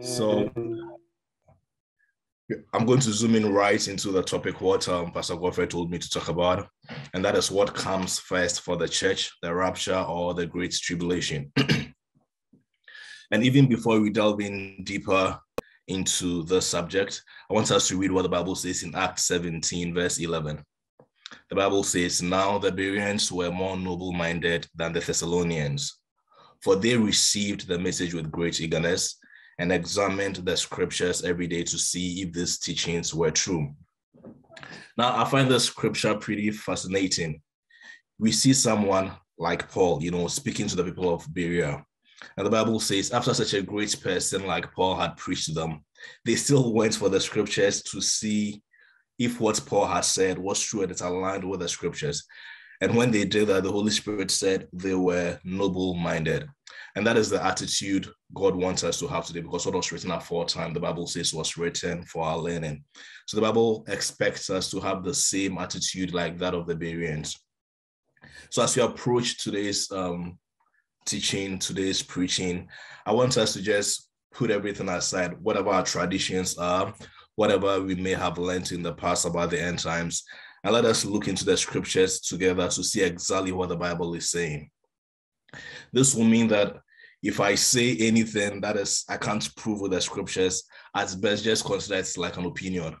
So I'm going to zoom in right into the topic what um, Pastor Godfrey told me to talk about, and that is what comes first for the church, the rapture or the great tribulation. and even before we delve in deeper into the subject, I want us to read what the Bible says in Acts 17, verse 11. The Bible says, Now the Bereans were more noble minded than the Thessalonians, for they received the message with great eagerness and examined the scriptures every day to see if these teachings were true. Now, I find the scripture pretty fascinating. We see someone like Paul, you know, speaking to the people of Berea. And the Bible says, after such a great person like Paul had preached to them, they still went for the scriptures to see if what Paul had said was true and it aligned with the scriptures. And when they did that, the Holy Spirit said they were noble minded. And that is the attitude God wants us to have today because what was written aforetime, the Bible says was written for our learning. So the Bible expects us to have the same attitude like that of the Bereans. So as we approach today's um, teaching, today's preaching, I want us to just put everything aside, whatever our traditions are, whatever we may have learned in the past about the end times, and let us look into the scriptures together to see exactly what the Bible is saying. This will mean that if I say anything that is I can't prove with the scriptures, as best just consider it like an opinion,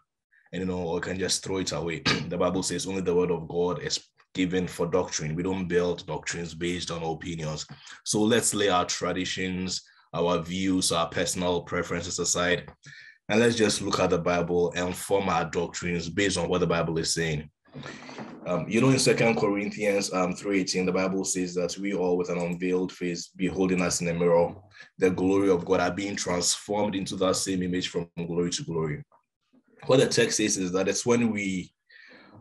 and you know, or can just throw it away. the Bible says only the word of God is given for doctrine. We don't build doctrines based on opinions. So let's lay our traditions, our views, our personal preferences aside, and let's just look at the Bible and form our doctrines based on what the Bible is saying. Um, you know, in Second Corinthians um, 3.18, the Bible says that we all with an unveiled face, beholding us in a mirror, the glory of God are being transformed into that same image from glory to glory. What the text says is that it's when we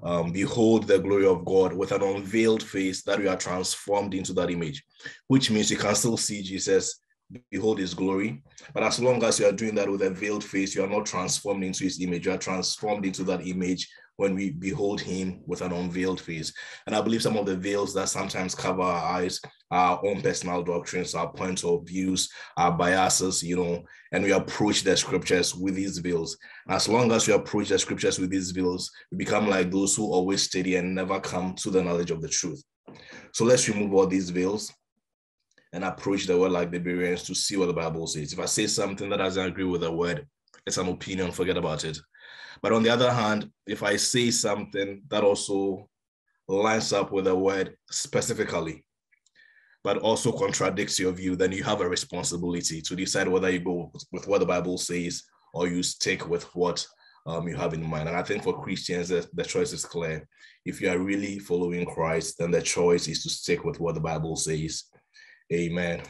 um, behold the glory of God with an unveiled face that we are transformed into that image, which means you can still see Jesus, behold his glory. But as long as you are doing that with a veiled face, you are not transformed into his image, you are transformed into that image when we behold him with an unveiled face. And I believe some of the veils that sometimes cover our eyes, our own personal doctrines, our points of views, our biases, you know, and we approach the scriptures with these veils. As long as we approach the scriptures with these veils, we become like those who always study and never come to the knowledge of the truth. So let's remove all these veils and approach the word like the Bereans to see what the Bible says. If I say something that doesn't agree with the word, it's an opinion, forget about it. But on the other hand, if I say something that also lines up with a word specifically, but also contradicts your view, then you have a responsibility to decide whether you go with what the Bible says or you stick with what um, you have in mind. And I think for Christians, the, the choice is clear. If you are really following Christ, then the choice is to stick with what the Bible says. Amen.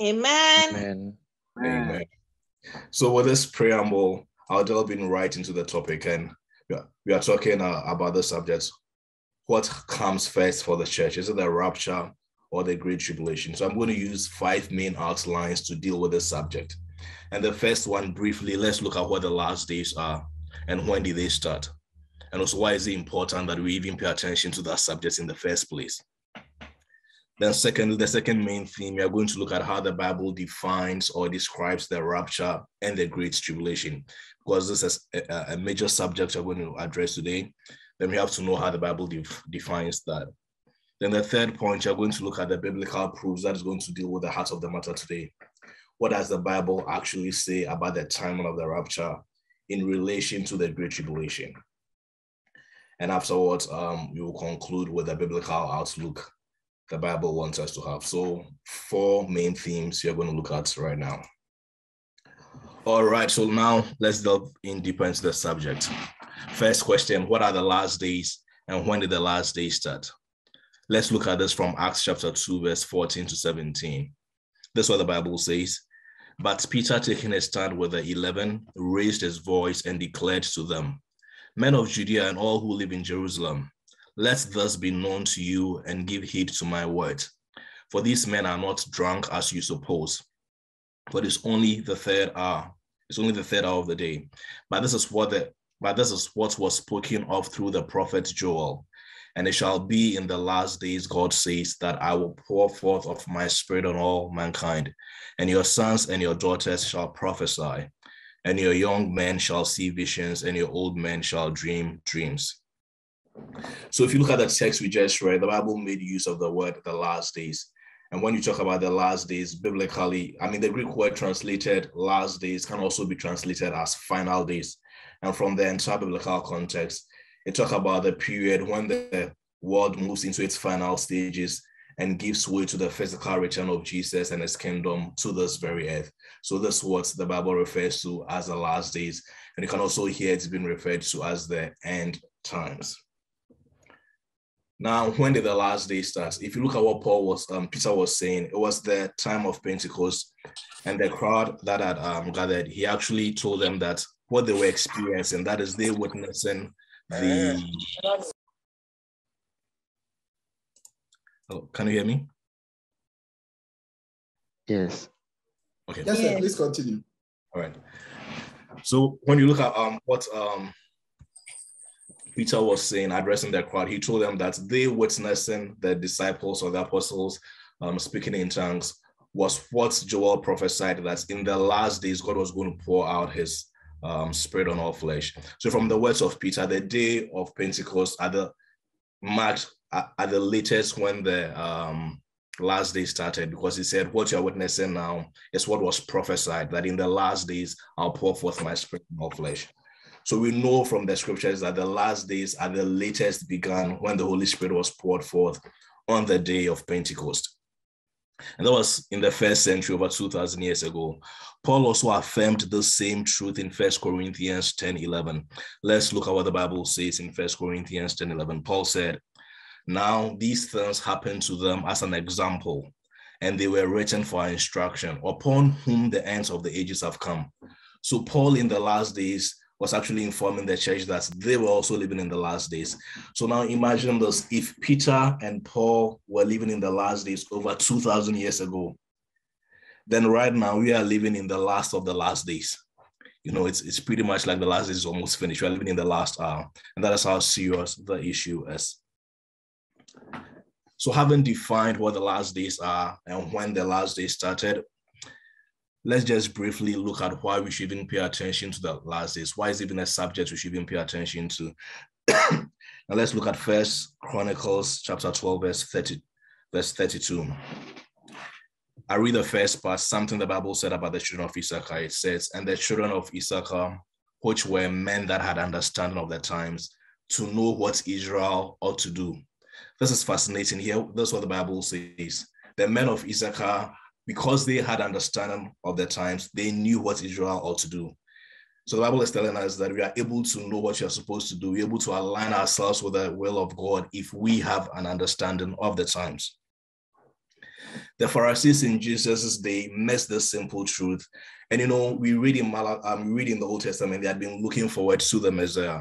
Amen. Amen. Amen. So with this preamble, I'll delve in right into the topic, and we are, talking uh, about the subject. What comes first for the church? Is it the rapture or the great tribulation? So I'm going to use five main outlines to deal with the subject. And the first one, briefly, let's look at what the last days are and when did they start, and also why is it important that we even pay attention to that subject in the first place. Then secondly, the second main theme, we are going to look at how the Bible defines or describes the rapture and the great tribulation, because this is a, a major subject we're going to address today. Then we have to know how the Bible def defines that. Then the third point, you're going to look at the biblical proofs that is going to deal with the heart of the matter today. What does the Bible actually say about the timing of the rapture in relation to the great tribulation? And afterwards, um, we will conclude with a biblical outlook the Bible wants us to have. So four main themes you're going to look at right now. All right, so now let's delve in deeper into the subject. First question, what are the last days and when did the last days start? Let's look at this from Acts chapter 2, verse 14 to 17. This is what the Bible says. But Peter, taking a stand with the eleven, raised his voice and declared to them, Men of Judea and all who live in Jerusalem, let this be known to you and give heed to my word. For these men are not drunk as you suppose, but it's only the third hour. It's only the third hour of the day. But this is what the but this is what was spoken of through the prophet Joel. And it shall be in the last days, God says, that I will pour forth of my spirit on all mankind, and your sons and your daughters shall prophesy, and your young men shall see visions, and your old men shall dream dreams. So if you look at the text we just read, the Bible made use of the word the last days. And when you talk about the last days, biblically, I mean, the Greek word translated last days can also be translated as final days. And from the entire biblical context, it talk about the period when the world moves into its final stages and gives way to the physical return of Jesus and his kingdom to this very earth. So this what the Bible refers to as the last days. And you can also hear it's been referred to as the end times. Now, when did the last day start? If you look at what Paul was, um, Peter was saying, it was the time of Pentecost, and the crowd that had um, gathered. He actually told them that what they were experiencing, that is, they witnessing the. Oh, can you hear me? Yes. Okay. Yes, sir. Please continue. All right. So when you look at um what um Peter was saying, addressing the crowd, he told them that they witnessing the disciples or the apostles um, speaking in tongues was what Joel prophesied that in the last days God was going to pour out his um, spirit on all flesh. So from the words of Peter, the day of Pentecost at the marked at the latest when the um, last day started, because he said, What you're witnessing now is what was prophesied that in the last days I'll pour forth my spirit on all flesh. So we know from the scriptures that the last days at the latest began when the Holy Spirit was poured forth on the day of Pentecost. And that was in the first century, over 2,000 years ago. Paul also affirmed the same truth in First Corinthians 10 11. Let's look at what the Bible says in First Corinthians 10 11. Paul said, Now these things happened to them as an example, and they were written for instruction, upon whom the ends of the ages have come. So, Paul in the last days was actually informing the church that they were also living in the last days. So now imagine this if Peter and Paul were living in the last days over 2,000 years ago, then right now we are living in the last of the last days. You know, it's, it's pretty much like the last days is almost finished. We're living in the last hour. And that is how serious the issue is. So, having defined what the last days are and when the last days started, let's just briefly look at why we should even pay attention to the last days. Why is even a subject we should even pay attention to? now let's look at First Chronicles chapter 12, verse 30, verse 32. I read the first part, something the Bible said about the children of Issachar. It says, and the children of Issachar, which were men that had understanding of the times, to know what Israel ought to do. This is fascinating here. That's what the Bible says. The men of Issachar because they had understanding of the times, they knew what Israel ought to do. So the Bible is telling us that we are able to know what you're supposed to do. We're able to align ourselves with the will of God if we have an understanding of the times. The Pharisees in Jesus' day missed this simple truth. And you know, we read in Mal- um, read in the Old Testament, they had been looking forward to the Messiah.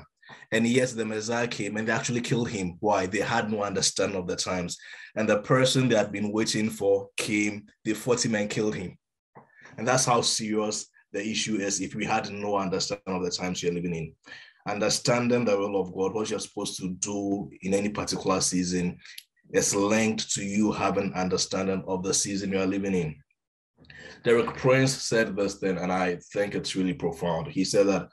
And yes, the Messiah came and they actually killed him. Why? They had no understanding of the times. And the person they had been waiting for came, they fought him and killed him. And that's how serious the issue is if we had no understanding of the times you're living in. Understanding the will of God, what you're supposed to do in any particular season, is linked to you having understanding of the season you are living in. Derek Prince said this thing, and I think it's really profound. He said that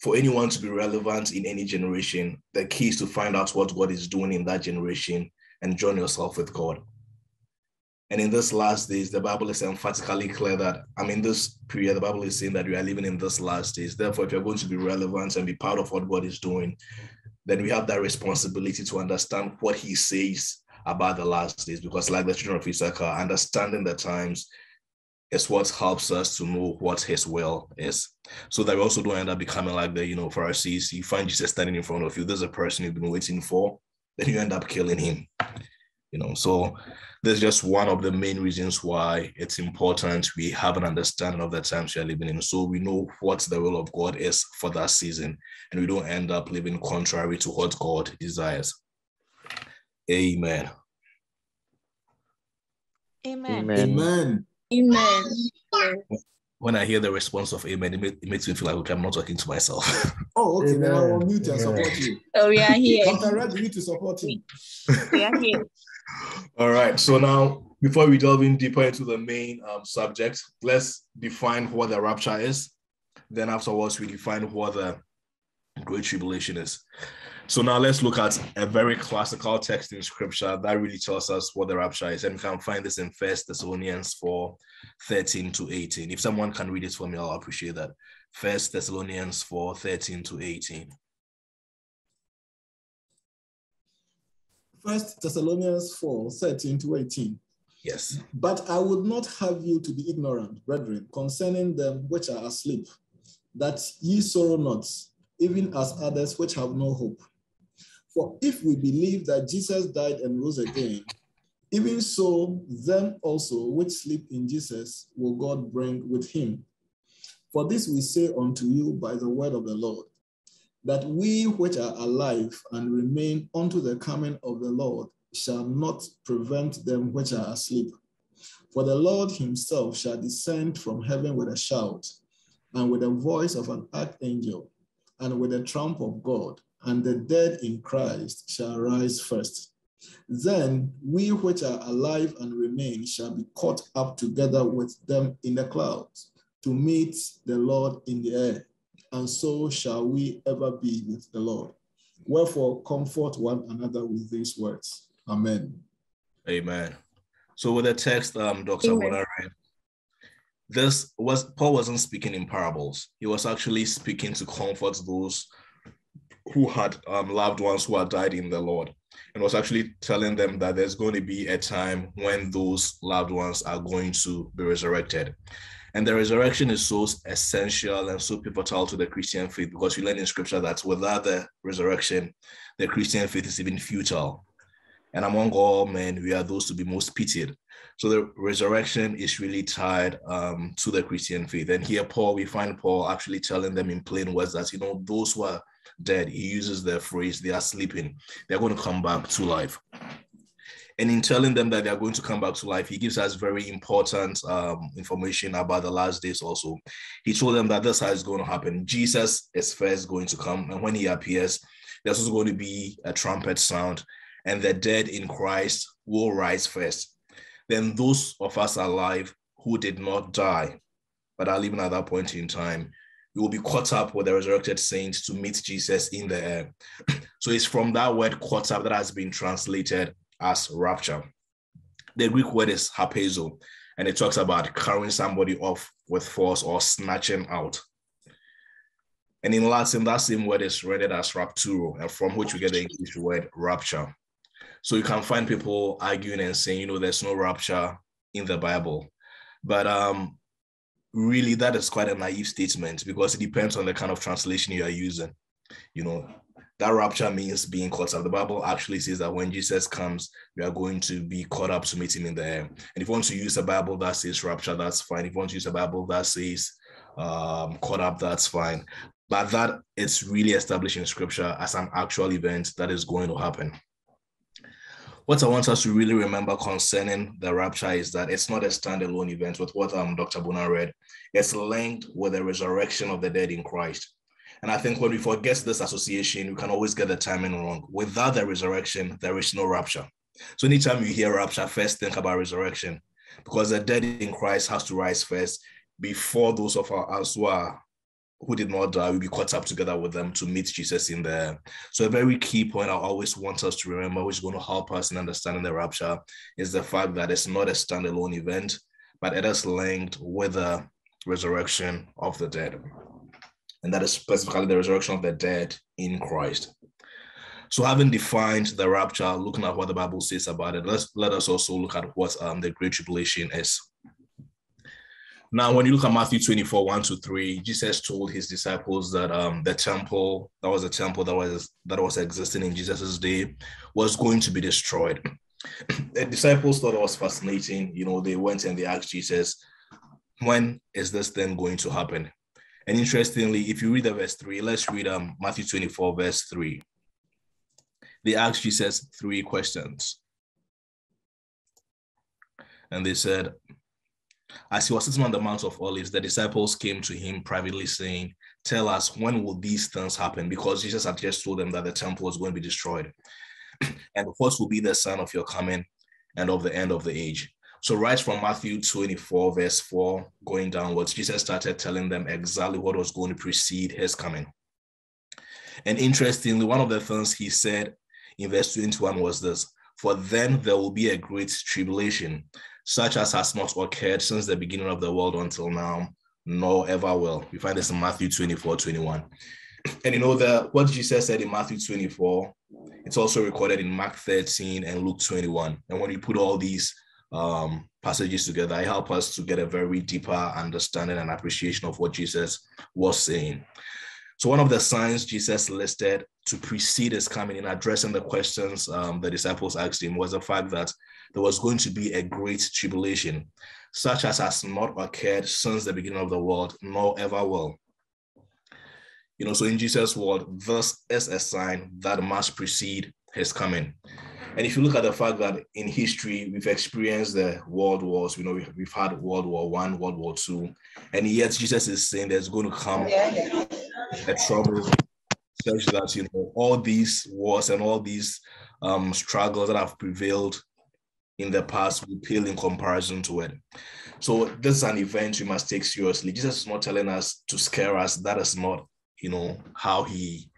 for anyone to be relevant in any generation, the key is to find out what God is doing in that generation and join yourself with God. And in this last days, the Bible is emphatically clear that I mean, this period, the Bible is saying that we are living in this last days. Therefore, if you're going to be relevant and be part of what God is doing, then we have that responsibility to understand what He says about the last days. Because, like the children of Issachar, understanding the times is what helps us to know what his will is. So that we also don't end up becoming like the, you know, Pharisees. You find Jesus standing in front of you. There's a person you've been waiting for, then you end up killing him. You know, so there's just one of the main reasons why it's important we have an understanding of the times we are living in. So we know what the will of God is for that season, and we don't end up living contrary to what God desires. Amen. Amen. Amen. Amen. Amen. when I hear the response of amen, it, it makes me feel like okay, I'm not talking to myself. oh, okay. Amen. Then I will mute and support you. Oh, we are here. Dr. Red, you need to support him. We are here. All right. So now, before we delve in deeper into the main um, subject, let's define what the rapture is. Then afterwards, we define what the Great Tribulation is. So now let's look at a very classical text in scripture that really tells us what the rapture is. And we can find this in First Thessalonians 4 13 to 18. If someone can read it for me, I'll appreciate that. First Thessalonians 4 13 to 18. First Thessalonians 4 13 to 18. Yes. But I would not have you to be ignorant, brethren, concerning them which are asleep, that ye sorrow not, even as others which have no hope. For if we believe that Jesus died and rose again, even so, them also which sleep in Jesus will God bring with him. For this we say unto you by the word of the Lord, that we which are alive and remain unto the coming of the Lord shall not prevent them which are asleep. For the Lord himself shall descend from heaven with a shout, and with the voice of an archangel, and with the trump of God, and the dead in Christ shall rise first. Then we which are alive and remain shall be caught up together with them in the clouds to meet the Lord in the air, and so shall we ever be with the Lord. Wherefore, comfort one another with these words. Amen. Amen. So, with the text, um, Dr. read? this was Paul wasn't speaking in parables. He was actually speaking to comfort those who had um, loved ones who had died in the Lord and was actually telling them that there's going to be a time when those loved ones are going to be resurrected. And the resurrection is so essential and so pivotal to the Christian faith because we learn in scripture that without the resurrection, the Christian faith is even futile. And among all men, we are those to be most pitied. So the resurrection is really tied um, to the Christian faith. And here, Paul, we find Paul actually telling them in plain words that, you know, those who are dead, he uses the phrase, they are sleeping. They're going to come back to life. And in telling them that they are going to come back to life, he gives us very important um, information about the last days also. He told them that this is going to happen. Jesus is first going to come. And when he appears, there's also going to be a trumpet sound, and the dead in Christ will rise first. Then those of us alive who did not die, but are living at that point in time, will be caught up with the resurrected saints to meet Jesus in the air. so it's from that word caught up that has been translated as rapture. The Greek word is harpazo, and it talks about carrying somebody off with force or snatching out. And in Latin, that same word is rendered as rapturo, and from which we get the English word rapture. So you can find people arguing and saying, you know, there's no rapture in the Bible. But um, really that is quite a naive statement because it depends on the kind of translation you are using. You know, that rapture means being caught up. The Bible actually says that when Jesus comes, we are going to be caught up to meet him in the air. And if you want to use a Bible that says rapture, that's fine. If you want to use a Bible that says um, caught up, that's fine. But that it's really established in scripture as an actual event that is going to happen what I want us to really remember concerning the rapture is that it's not a standalone event with what um, Dr. Bona read. It's linked with the resurrection of the dead in Christ. And I think when we forget this association, we can always get the timing wrong. Without the resurrection, there is no rapture. So anytime you hear rapture, first think about resurrection because the dead in Christ has to rise first before those of us who are who did not die will be caught up together with them to meet Jesus in there. So a very key point I always want us to remember, which is going to help us in understanding the rapture, is the fact that it's not a standalone event, but it is linked with the resurrection of the dead. And that is specifically the resurrection of the dead in Christ. So having defined the rapture, looking at what the Bible says about it, let's let us also look at what um, the Great Tribulation is. Now, when you look at Matthew 24, 1 to 3, Jesus told his disciples that um, the temple, that was a temple that was that was existing in Jesus' day, was going to be destroyed. the disciples thought it was fascinating. You know, they went and they asked Jesus, when is this then going to happen? And interestingly, if you read the verse 3, let's read um, Matthew 24, verse 3. They asked Jesus three questions. And they said, As he was sitting on the Mount of Olives, the disciples came to him privately saying, Tell us, when will these things happen? Because Jesus had just told them that the temple was going to be destroyed. and what will be the sign of your coming and of the end of the age? So, right from Matthew 24, verse 4, going downwards, Jesus started telling them exactly what was going to precede his coming. And interestingly, one of the things he said in verse 21 was this For then there will be a great tribulation, such as has not occurred since the beginning of the world until now, nor ever will. We find this in Matthew 24, 21. And you know that what Jesus said in Matthew 24, it's also recorded in Mark 13 and Luke 21. And when you put all these um, passages together, it help us to get a very deeper understanding and appreciation of what Jesus was saying. So one of the signs Jesus listed to precede his coming in addressing the questions um, the disciples asked him was the fact that there was going to be a great tribulation, such as has not occurred since the beginning of the world, nor ever will. You know, so in Jesus' word, this is a sign that must precede his coming. And if you look at the fact that in history we've experienced the world wars, you know, we, we've had World War One, World War Two, and yet Jesus is saying there's going to come a trouble such that you know all these wars and all these um, struggles that have prevailed in the past will pale in comparison to it. So this is an event we must take seriously. Jesus is not telling us to scare us. That is not, you know, how he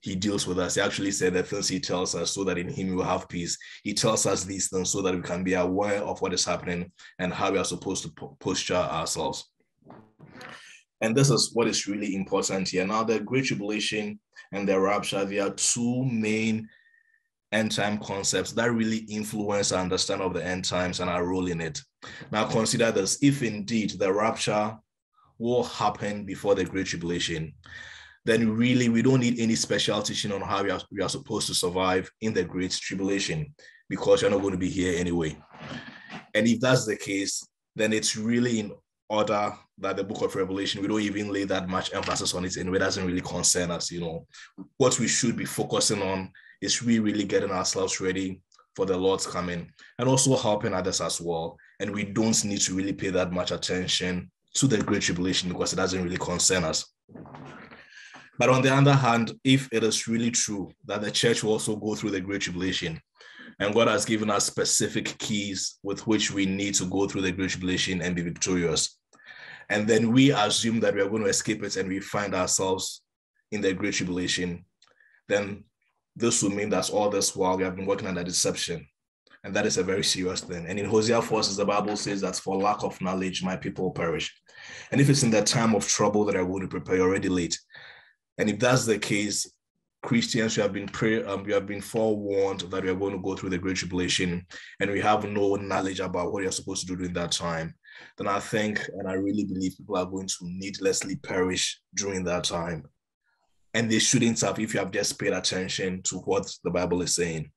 he deals with us. He actually said the things he tells us so that in him we will have peace. He tells us these things so that we can be aware of what is happening and how we are supposed to posture ourselves. And this is what is really important here. Now, the Great Tribulation and the rapture, there are two main end time concepts that really influence our understanding of the end times and our role in it. Now, consider this if indeed the rapture will happen before the Great Tribulation, then really we don't need any special teaching on how we are, we are supposed to survive in the great tribulation because you're not going to be here anyway. And if that's the case, then it's really in order that the book of Revelation, we don't even lay that much emphasis on it and it doesn't really concern us. You know, what we should be focusing on is we really getting ourselves ready for the Lord's coming and also helping others as well. And we don't need to really pay that much attention to the great tribulation because it doesn't really concern us. But on the other hand, if it is really true that the church will also go through the Great Tribulation, and God has given us specific keys with which we need to go through the Great Tribulation and be victorious, and then we assume that we are going to escape it and we find ourselves in the Great Tribulation, then this will mean that all this while we have been working on under deception. And that is a very serious thing. And in Hosea 4, the Bible says that for lack of knowledge, my people perish. And if it's in that time of trouble that I to prepare, already late. And if that's the case, Christians, we have been pray, um, we have been forewarned that we are going to go through the great tribulation, and we have no knowledge about what you're supposed to do during that time. Then I think, and I really believe, people are going to needlessly perish during that time, and they shouldn't have if you have just paid attention to what the Bible is saying.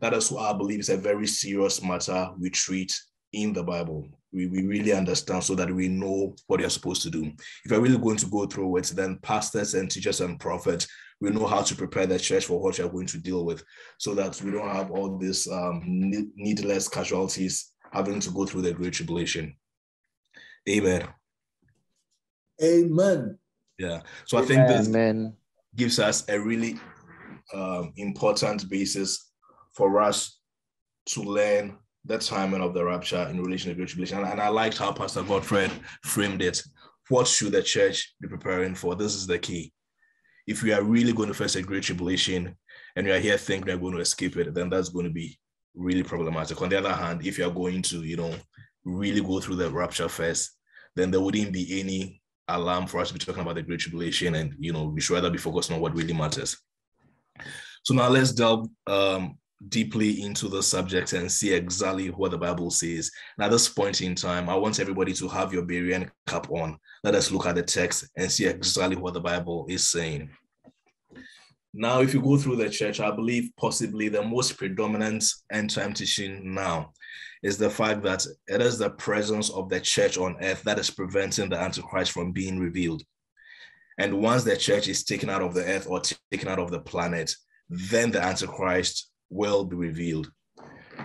That is what I believe is a very serious matter we treat in the Bible we, we really understand so that we know what you're supposed to do. If you're really going to go through it, then pastors and teachers and prophets we know how to prepare the church for what you're going to deal with so that we don't have all these um, needless casualties having to go through the great tribulation. Amen. Amen. Yeah. So I think this Amen. Gives us a really um, important basis for us to learn the timing of the rapture in relation to the Tribulation. And, and I liked how Pastor Godfred framed it. What should the church be preparing for? This is the key. If we are really going to face a Great Tribulation and we are here thinking we're going to escape it, then that's going to be really problematic. On the other hand, if you're going to, you know, really go through the rapture first, then there wouldn't be any alarm for us to be talking about the Great Tribulation, and you know, we should rather be focused on what really matters. So now let's delve um, deeply into the subject and see exactly what the Bible says. And at this point in time, I want everybody to have your Berean cap on. Let us look at the text and see exactly what the Bible is saying. Now, if you go through the church, I believe possibly the most predominant end time teaching now is the fact that it is the presence of the church on earth that is preventing the Antichrist from being revealed. And once the church is taken out of the earth or taken out of the planet, then the Antichrist will be revealed.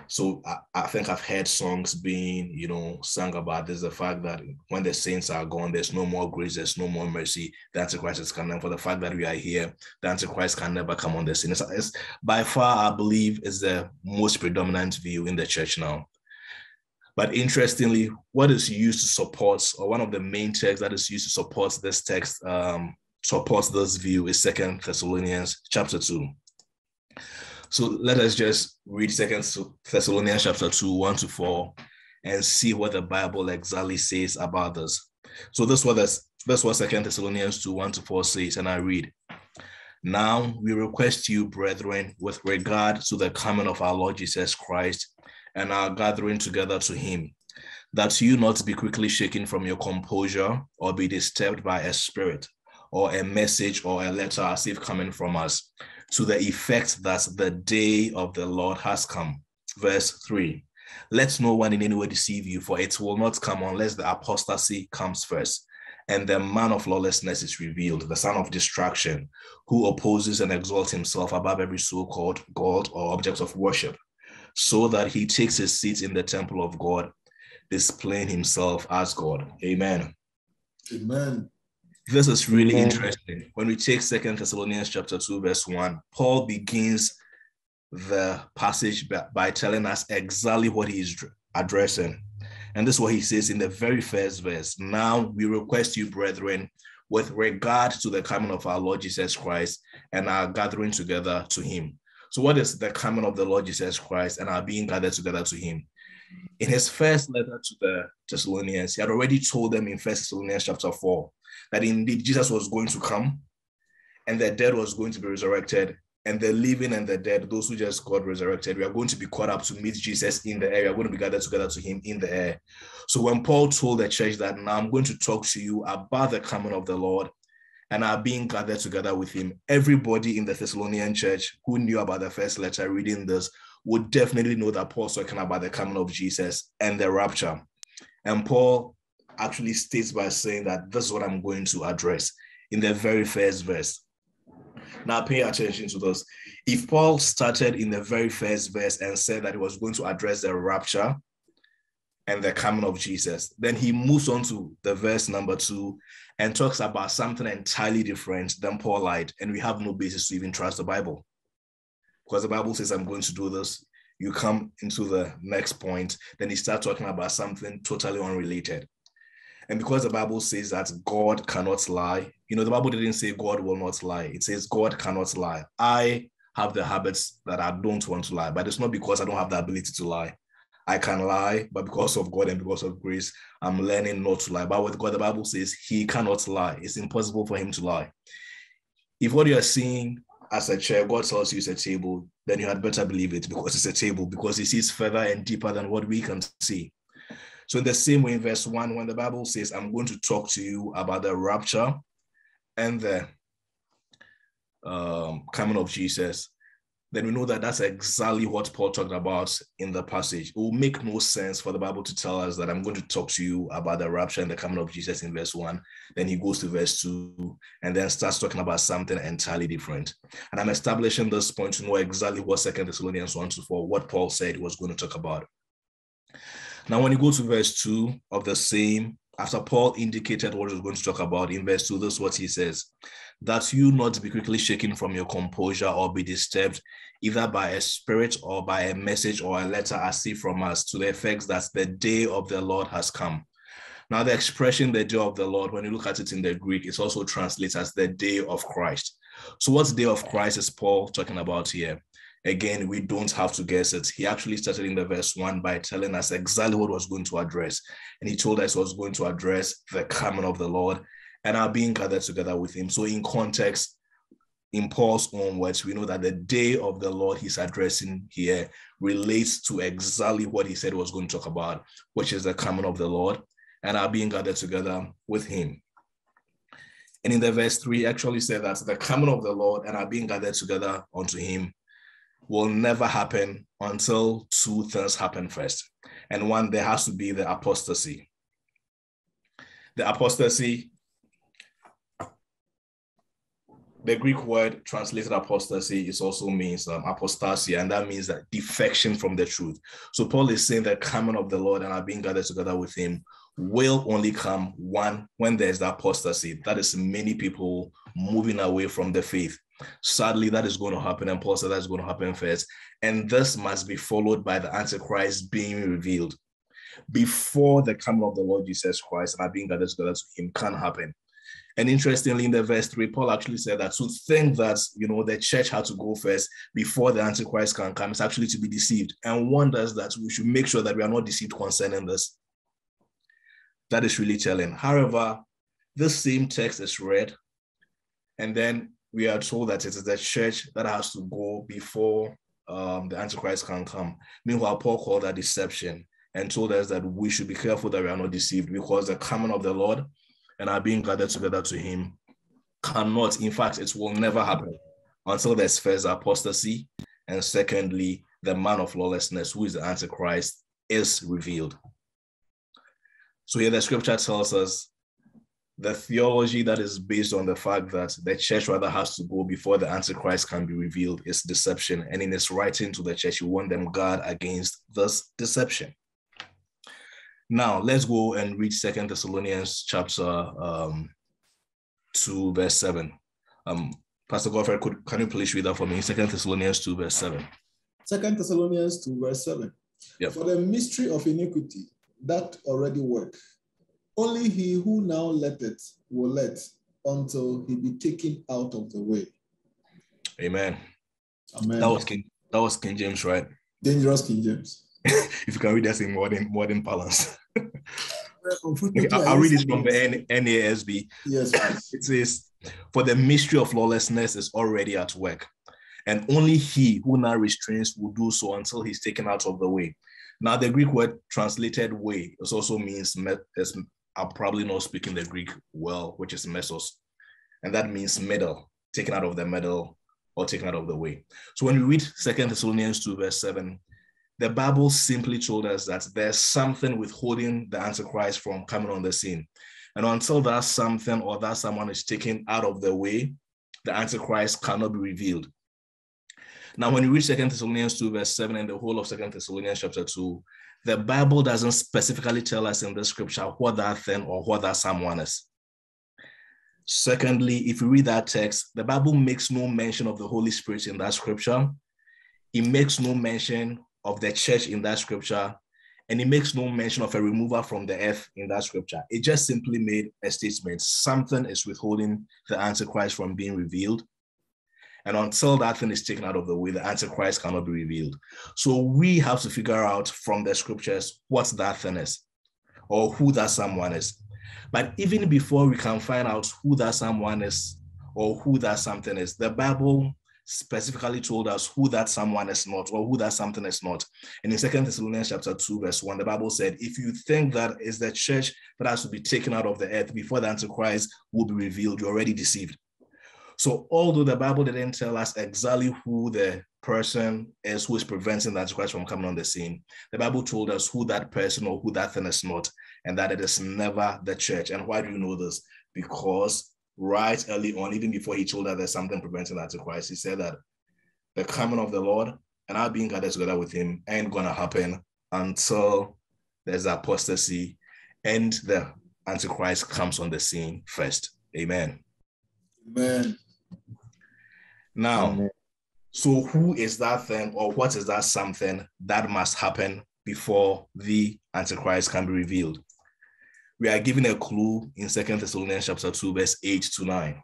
So I, I, think I've heard songs being, you know, sung about this, the fact that when the saints are gone, there's no more grace, there's no more mercy. The Antichrist is coming. For the fact that we are here, the Antichrist can never come on the scene. It's, it's by far, I believe, is the most predominant view in the church now. But interestingly, what is used to support, or one of the main texts that is used to support this text, um, supports this view is Second Thessalonians chapter 2. So let us just read Second Thessalonians chapter 2, 1 to 4, and see what the Bible exactly says about this. So this was this, was Second Thessalonians 2, 1 to 4 says, and I read. Now we request you, brethren, with regard to the coming of our Lord Jesus Christ and are gathering together to him, that you not be quickly shaken from your composure or be disturbed by a spirit or a message or a letter as if coming from us to the effect that the day of the Lord has come. Verse 3 Let no one in any way deceive you, for it will not come unless the apostasy comes first. And the man of lawlessness is revealed, the son of destruction, who opposes and exalts himself above every so called God or object of worship, so that he takes his seat in the temple of God, displaying himself as God. Amen. Amen. This is really Amen. interesting. When we take Second Thessalonians chapter 2, verse 1, Paul begins the passage by, by telling us exactly what he is addressing. And this is what he says in the very first verse. Now we request you, brethren, with regard to the coming of our Lord Jesus Christ and our gathering together to him. So, what is the coming of the Lord Jesus Christ and our being gathered together to him? In his first letter to the Thessalonians, he had already told them in First Thessalonians chapter 4 that indeed Jesus was going to come and the dead was going to be resurrected and the living and the dead, those who just got resurrected, we are going to be caught up to meet Jesus in the air. We are going to be gathered together to him in the air. So when Paul told the church that now I'm going to talk to you about the coming of the Lord and are being gathered together with him, everybody in the Thessalonian church who knew about the first letter reading this would definitely know that Paul's talking about the coming of Jesus and the rapture. And Paul actually states by saying that this is what I'm going to address in the very first verse. Now, pay attention to this. If Paul started in the very first verse and said that he was going to address the rapture and the coming of Jesus, then he moves on to the verse number two and talks about something entirely different than Paul lied. And we have no basis to even trust the Bible. Because the Bible says, I'm going to do this. You come into the next point, then he starts talking about something totally unrelated. And because the Bible says that God cannot lie, you know, the Bible didn't say God will not lie. It says God cannot lie. I have the habits that I don't want to lie, but it's not because I don't have the ability to lie. I can lie, but because of God and because of grace, I'm learning not to lie. But with God, the Bible says he cannot lie. It's impossible for him to lie. If what you are seeing as a chair, God tells you it's a table, then you had better believe it because it's a table, because he sees further and deeper than what we can see. So, in the same way, in verse 1, when the Bible says, I'm going to talk to you about the rapture and the um, coming of Jesus, then we know that that's exactly what Paul talked about in the passage. It will make no sense for the Bible to tell us that I'm going to talk to you about the rapture and the coming of Jesus in verse 1. Then he goes to verse 2 and then starts talking about something entirely different. And I'm establishing this point to know exactly what Second Thessalonians 1 to 4, what Paul said he was going to talk about. Now, when you go to verse 2 of the same, after Paul indicated what he was going to talk about in verse 2, this is what he says that you not be quickly shaken from your composure or be disturbed either by a spirit or by a message or a letter as see from us to the effect that the day of the Lord has come. Now, the expression the day of the Lord, when you look at it in the Greek, it also translates as the day of Christ. So, what's the day of Christ is Paul talking about here? Again, we don't have to guess it. He actually started in the verse one by telling us exactly what was going to address. And he told us was going to address the coming of the Lord and our being gathered together with him. So, in context, in Paul's own words, we know that the day of the Lord he's addressing here relates to exactly what he said was going to talk about, which is the coming of the Lord and our being gathered together with him. And in the verse three, actually said that the coming of the Lord and our being gathered together unto him will never happen until two things happen first. And one, there has to be the apostasy. The apostasy the Greek word translated apostasy is also means um, apostasia, and that means that defection from the truth. So Paul is saying that coming of the Lord and are being gathered together with him will only come one when there's the apostasy. That is many people moving away from the faith. Sadly, that is going to happen, and Paul said that's going to happen first. And this must be followed by the Antichrist being revealed before the coming of the Lord Jesus Christ and being gathered together to him can happen. And interestingly, in the verse three, Paul actually said that to think that you know the church had to go first before the Antichrist can come is actually to be deceived, and wonders that we should make sure that we are not deceived concerning this. That is really telling. However, this same text is read, and then we are told that it is the church that has to go before um, the Antichrist can come. Meanwhile, Paul called that deception and told us that we should be careful that we are not deceived because the coming of the Lord and are being gathered together to him cannot, in fact, it will never happen until there's first apostasy, and secondly, the man of lawlessness, who is the Antichrist, is revealed. So here the scripture tells us the theology that is based on the fact that the church rather has to go before the Antichrist can be revealed is deception. And in his writing to the church, you want them guard against this deception. Now let's go and read Second Thessalonians chapter um, two, verse seven. Um, Pastor Godfrey, could can you please read that for me? Second Thessalonians two, verse seven. Second Thessalonians 2, verse 7. Yep. For the mystery of iniquity that already work, only he who now let it will let until he be taken out of the way. Amen. Amen. That was King. That was King James, right? dangerous King James. if you can read that in modern modern balance. I'll, read it from the N- NASB. Yes. It says, For the mystery of lawlessness is already at work, and only he who now restrains will do so until he's taken out of the way. Now, the Greek word translated way also means, me- probably not speaking the Greek well, which is mesos, and that means middle, taken out of the middle or taken out of the way. So when we read Second Thessalonians 2, verse 7, the Bible simply told us that there's something withholding the Antichrist from coming on the scene. And until that something or that someone is taken out of the way, the Antichrist cannot be revealed. Now, when you read Second Thessalonians 2, verse 7, and the whole of Second Thessalonians chapter 2, the Bible doesn't specifically tell us in the scripture what that thing or what that someone is. Secondly, if you read that text, the Bible makes no mention of the Holy Spirit in that scripture. It makes no mention of the church in that scripture, and it makes no mention of a remover from the earth in that scripture. It just simply made a statement something is withholding the Antichrist from being revealed. And until that thing is taken out of the way, the Antichrist cannot be revealed. So we have to figure out from the scriptures what that thing is or who that someone is. But even before we can find out who that someone is or who that something is, the Bible specifically told us who that someone is not or who that something is not. And in Second Thessalonians chapter 2, verse 1, the Bible said, if you think that is the church that has to be taken out of the earth before the Antichrist will be revealed, you're already deceived. So although the Bible didn't tell us exactly who the person is who is preventing the Antichrist from coming on the scene, the Bible told us who that person or who that thing is not, and that it is never the church. And why do you know this? Because right early on, even before he told us there's something preventing the Antichrist, he said that the coming of the Lord and our being gathered together with him ain't gonna happen until there's apostasy and the Antichrist comes on the scene first. Amen. Amen. Now, so who is that thing or what is that something that must happen before the Antichrist can be revealed? We are given a clue in Second Thessalonians chapter 2, verse 8 to 9.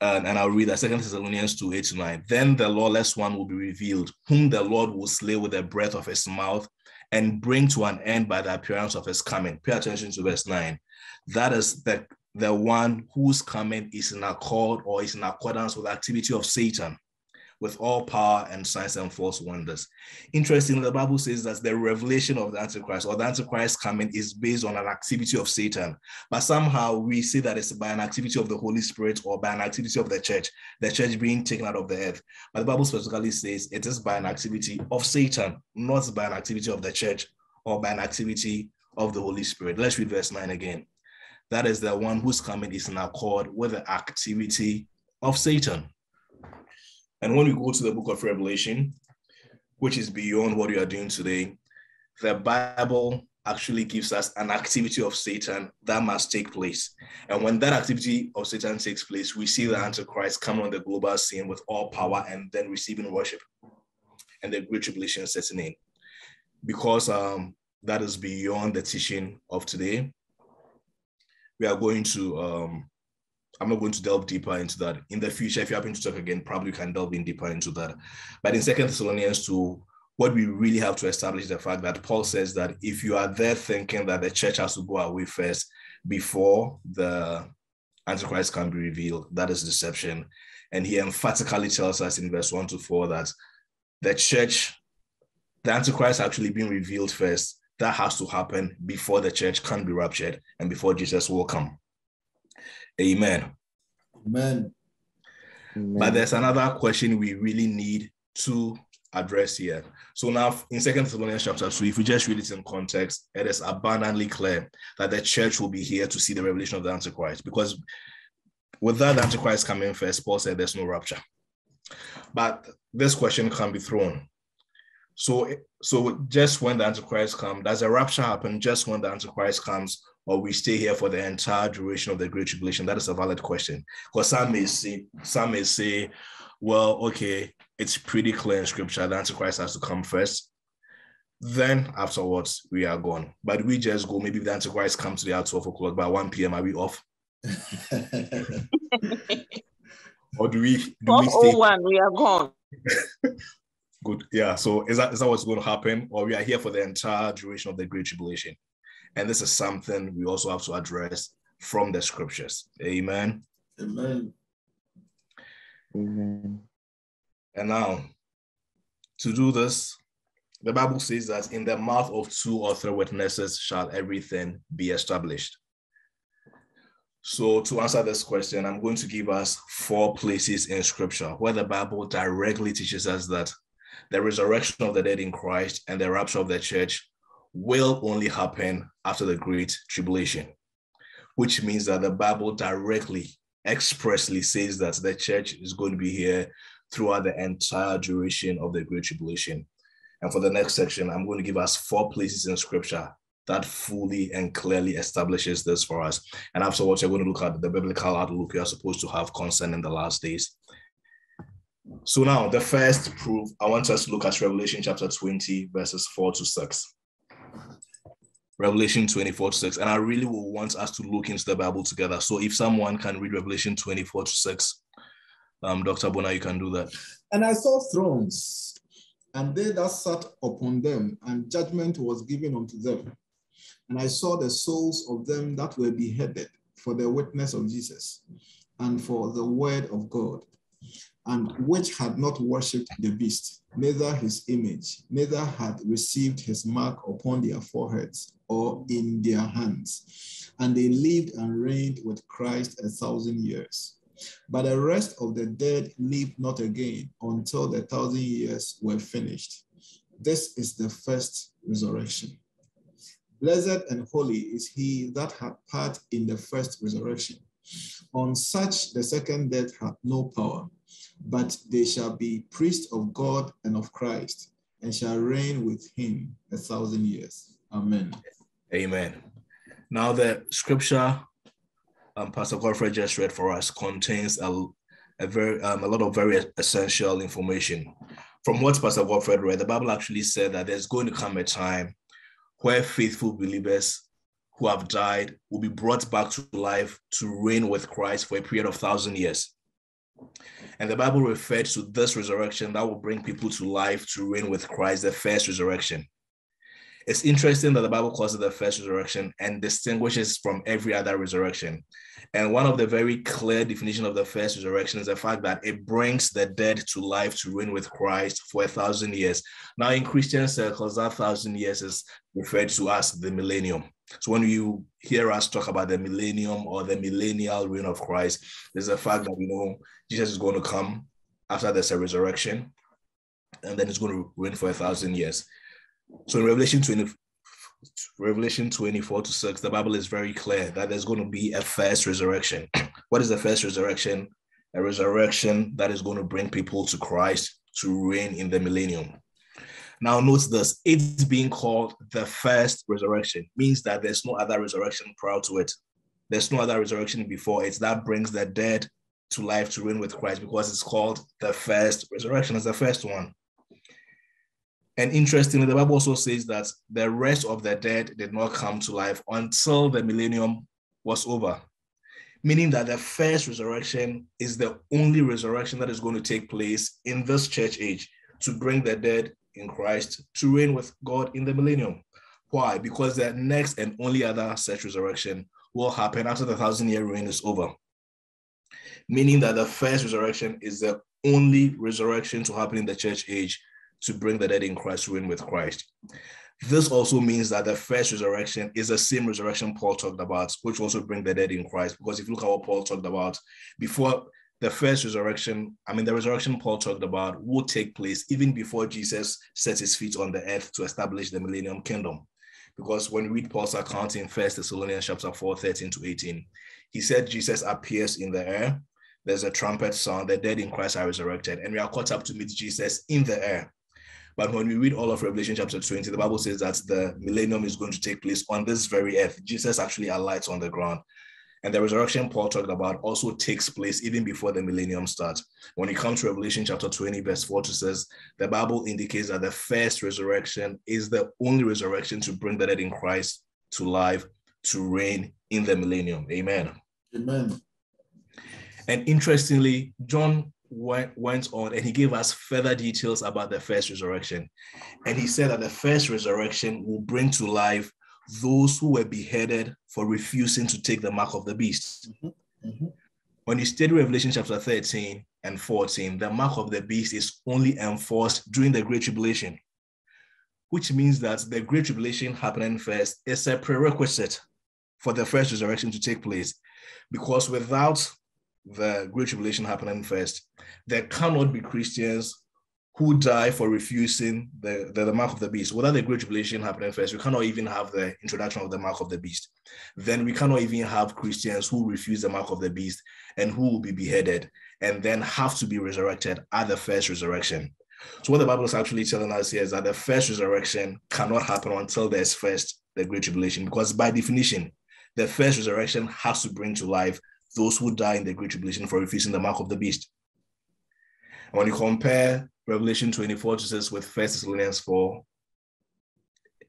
And, and I'll read that Second Thessalonians 2, 8 to 9. Then the lawless one will be revealed, whom the Lord will slay with the breath of his mouth and bring to an end by the appearance of his coming. Pay attention to verse 9. That is the the one whose coming is in accord or is in accordance with the activity of Satan, with all power and signs and false wonders. Interestingly, the Bible says that the revelation of the Antichrist or the Antichrist coming is based on an activity of Satan. But somehow we see that it's by an activity of the Holy Spirit or by an activity of the church, the church being taken out of the earth. But the Bible specifically says it is by an activity of Satan, not by an activity of the church or by an activity of the Holy Spirit. Let's read verse 9 again. That is the one who's coming is in accord with the activity of Satan. And when we go to the book of Revelation, which is beyond what we are doing today, the Bible actually gives us an activity of Satan that must take place. And when that activity of Satan takes place, we see the Antichrist come on the global scene with all power and then receiving worship. And the Great Tribulation setting in. Because um, that is beyond the teaching of today, we are going to, um, I'm not going to delve deeper into that. In the future, if you happen to talk again, probably can delve in deeper into that. But in Second Thessalonians 2, what we really have to establish is the fact that Paul says that if you are there thinking that the church has to go away first before the Antichrist can be revealed, that is deception. And he emphatically tells us in verse 1 to 4 that the church, the Antichrist actually being revealed first, that has to happen before the church can be raptured and before Jesus will come. Amen. Amen. But there's another question we really need to address here. So now in Second Thessalonians chapter 2, if we just read it in context, it is abundantly clear that the church will be here to see the revelation of the Antichrist. Because without the Antichrist coming first, Paul said there's no rapture. But this question can be thrown. So, so just when the Antichrist comes, does a rapture happen just when the Antichrist comes, or we stay here for the entire duration of the Great Tribulation? That is a valid question. Because some may say, some may say, well, okay, it's pretty clear in scripture the Antichrist has to come first. Then afterwards, we are gone. But we just go, maybe the Antichrist comes today at 12 o'clock, by 1 p.m. are we off? or do we, do we stay? 1201, we are gone. Good. Yeah. So is that is that what's going to happen? Or we are here for the entire duration of the Great Tribulation? And this is something we also have to address from the scriptures. Amen. Amen. Amen. And now, to do this, the Bible says that in the mouth of two or three witnesses shall everything be established. So, to answer this question, I'm going to give us four places in scripture where the Bible directly teaches us that the resurrection of the dead in Christ and the rapture of the church will only happen after the great tribulation, which means that the Bible directly, expressly says that the church is going to be here throughout the entire duration of the Great Tribulation. And for the next section, I'm going to give us four places in Scripture that fully and clearly establishes this for us. And afterwards, we're going to look at the biblical outlook we are supposed to have concerning the last days. So now, the first proof, I want us to look at Revelation chapter 20, verses 4 to 6. Revelation 24 to 6. And I really will want us to look into the Bible together. So if someone can read Revelation 24 to 6, um, Dr. Bona, you can do that. And I saw thrones, and they that sat upon them, and judgment was given unto them. And I saw the souls of them that were beheaded for the witness of Jesus and for the word of God, and which had not worshipped the beast, neither his image, neither had received his mark upon their foreheads or in their hands. And they lived and reigned with Christ a thousand years. But the rest of the dead lived not again until the thousand years were finished. This is the first resurrection. Blessed and holy is he that had part in the first resurrection. On such the second death hath no power, but they shall be priests of God and of Christ, and shall reign with him a thousand years. Amen. Amen. Now, the scripture um, Pastor Godfrey just read for us contains a, a very um, a lot of very essential information. From what Pastor Godfrey read, the Bible actually said that there's going to come a time where faithful believers who have died will be brought back to life to reign with Christ for a period of thousand years. And the Bible referred to this resurrection that will bring people to life to reign with Christ, the first resurrection. It's interesting that the Bible calls it the first resurrection and distinguishes from every other resurrection. And one of the very clear definition of the first resurrection is the fact that it brings the dead to life to reign with Christ for a thousand years. Now, in Christian circles, that thousand years is referred to as the millennium. So when you hear us talk about the millennium or the millennial reign of Christ, there's the fact that you know Jesus is going to come after there's a resurrection, and then he's going to reign for a thousand years. So in Revelation 20, Revelation 24 to 6, the Bible is very clear that there's going to be a first resurrection. what is the first resurrection? A resurrection that is going to bring people to Christ to reign in the millennium. Now, note this it's being called the first resurrection, means that there's no other resurrection prior to it. There's no other resurrection before it that brings the dead to life to reign with Christ because it's called the first resurrection. It's the first one. And interestingly, the Bible also says that the rest of the dead did not come to life until the millennium was over, meaning that the first resurrection is the only resurrection that is going to take place in this church age to bring the dead in Christ to reign with God in the millennium. Why? Because the next and only other such resurrection will happen after the thousand year reign is over. Meaning that the first resurrection is the only resurrection to happen in the church age to bring the dead in Christ to reign with Christ. This also means that the first resurrection is the same resurrection Paul talked about, which also bring the dead in Christ. Because if you look at what Paul talked about before the first resurrection, I mean, the resurrection Paul talked about will take place even before Jesus sets his feet on the earth to establish the millennium kingdom. Because when you read Paul's account in First Thessalonians chapter 4, 13 to 18, he said Jesus appears in the air. There's a trumpet sound, the dead in Christ are resurrected, and we are caught up to meet Jesus in the air. But when we read all of Revelation chapter 20, the Bible says that the millennium is going to take place on this very earth. Jesus actually alights on the ground. And the resurrection Paul talked about also takes place even before the millennium starts. When it comes to Revelation chapter 20, verse 4, it says, the Bible indicates that the first resurrection is the only resurrection to bring the dead in Christ to life, to reign in the millennium. Amen. Amen. And interestingly, John went, went on and he gave us further details about the first resurrection. And he said that the first resurrection will bring to life those who were beheaded for refusing to take the mark of the beast. Mm-hmm. Mm-hmm. When you study Revelation chapter 13 and 14, the mark of the beast is only enforced during the Great Tribulation, which means that the Great Tribulation happening first is a prerequisite for the first resurrection to take place. Because without the Great Tribulation happening first, there cannot be Christians who die for refusing the, the, the, mark of the beast. Without the Great Tribulation happening first, we cannot even have the introduction of the mark of the beast. Then we cannot even have Christians who refuse the mark of the beast and who will be beheaded and then have to be resurrected at the first resurrection. So what the Bible is actually telling us here is that the first resurrection cannot happen until there's first the Great Tribulation, because by definition, the first resurrection has to bring to life those who die in the Great Tribulation for refusing the mark of the beast. And when you compare Revelation 24 to says with First Thessalonians 4,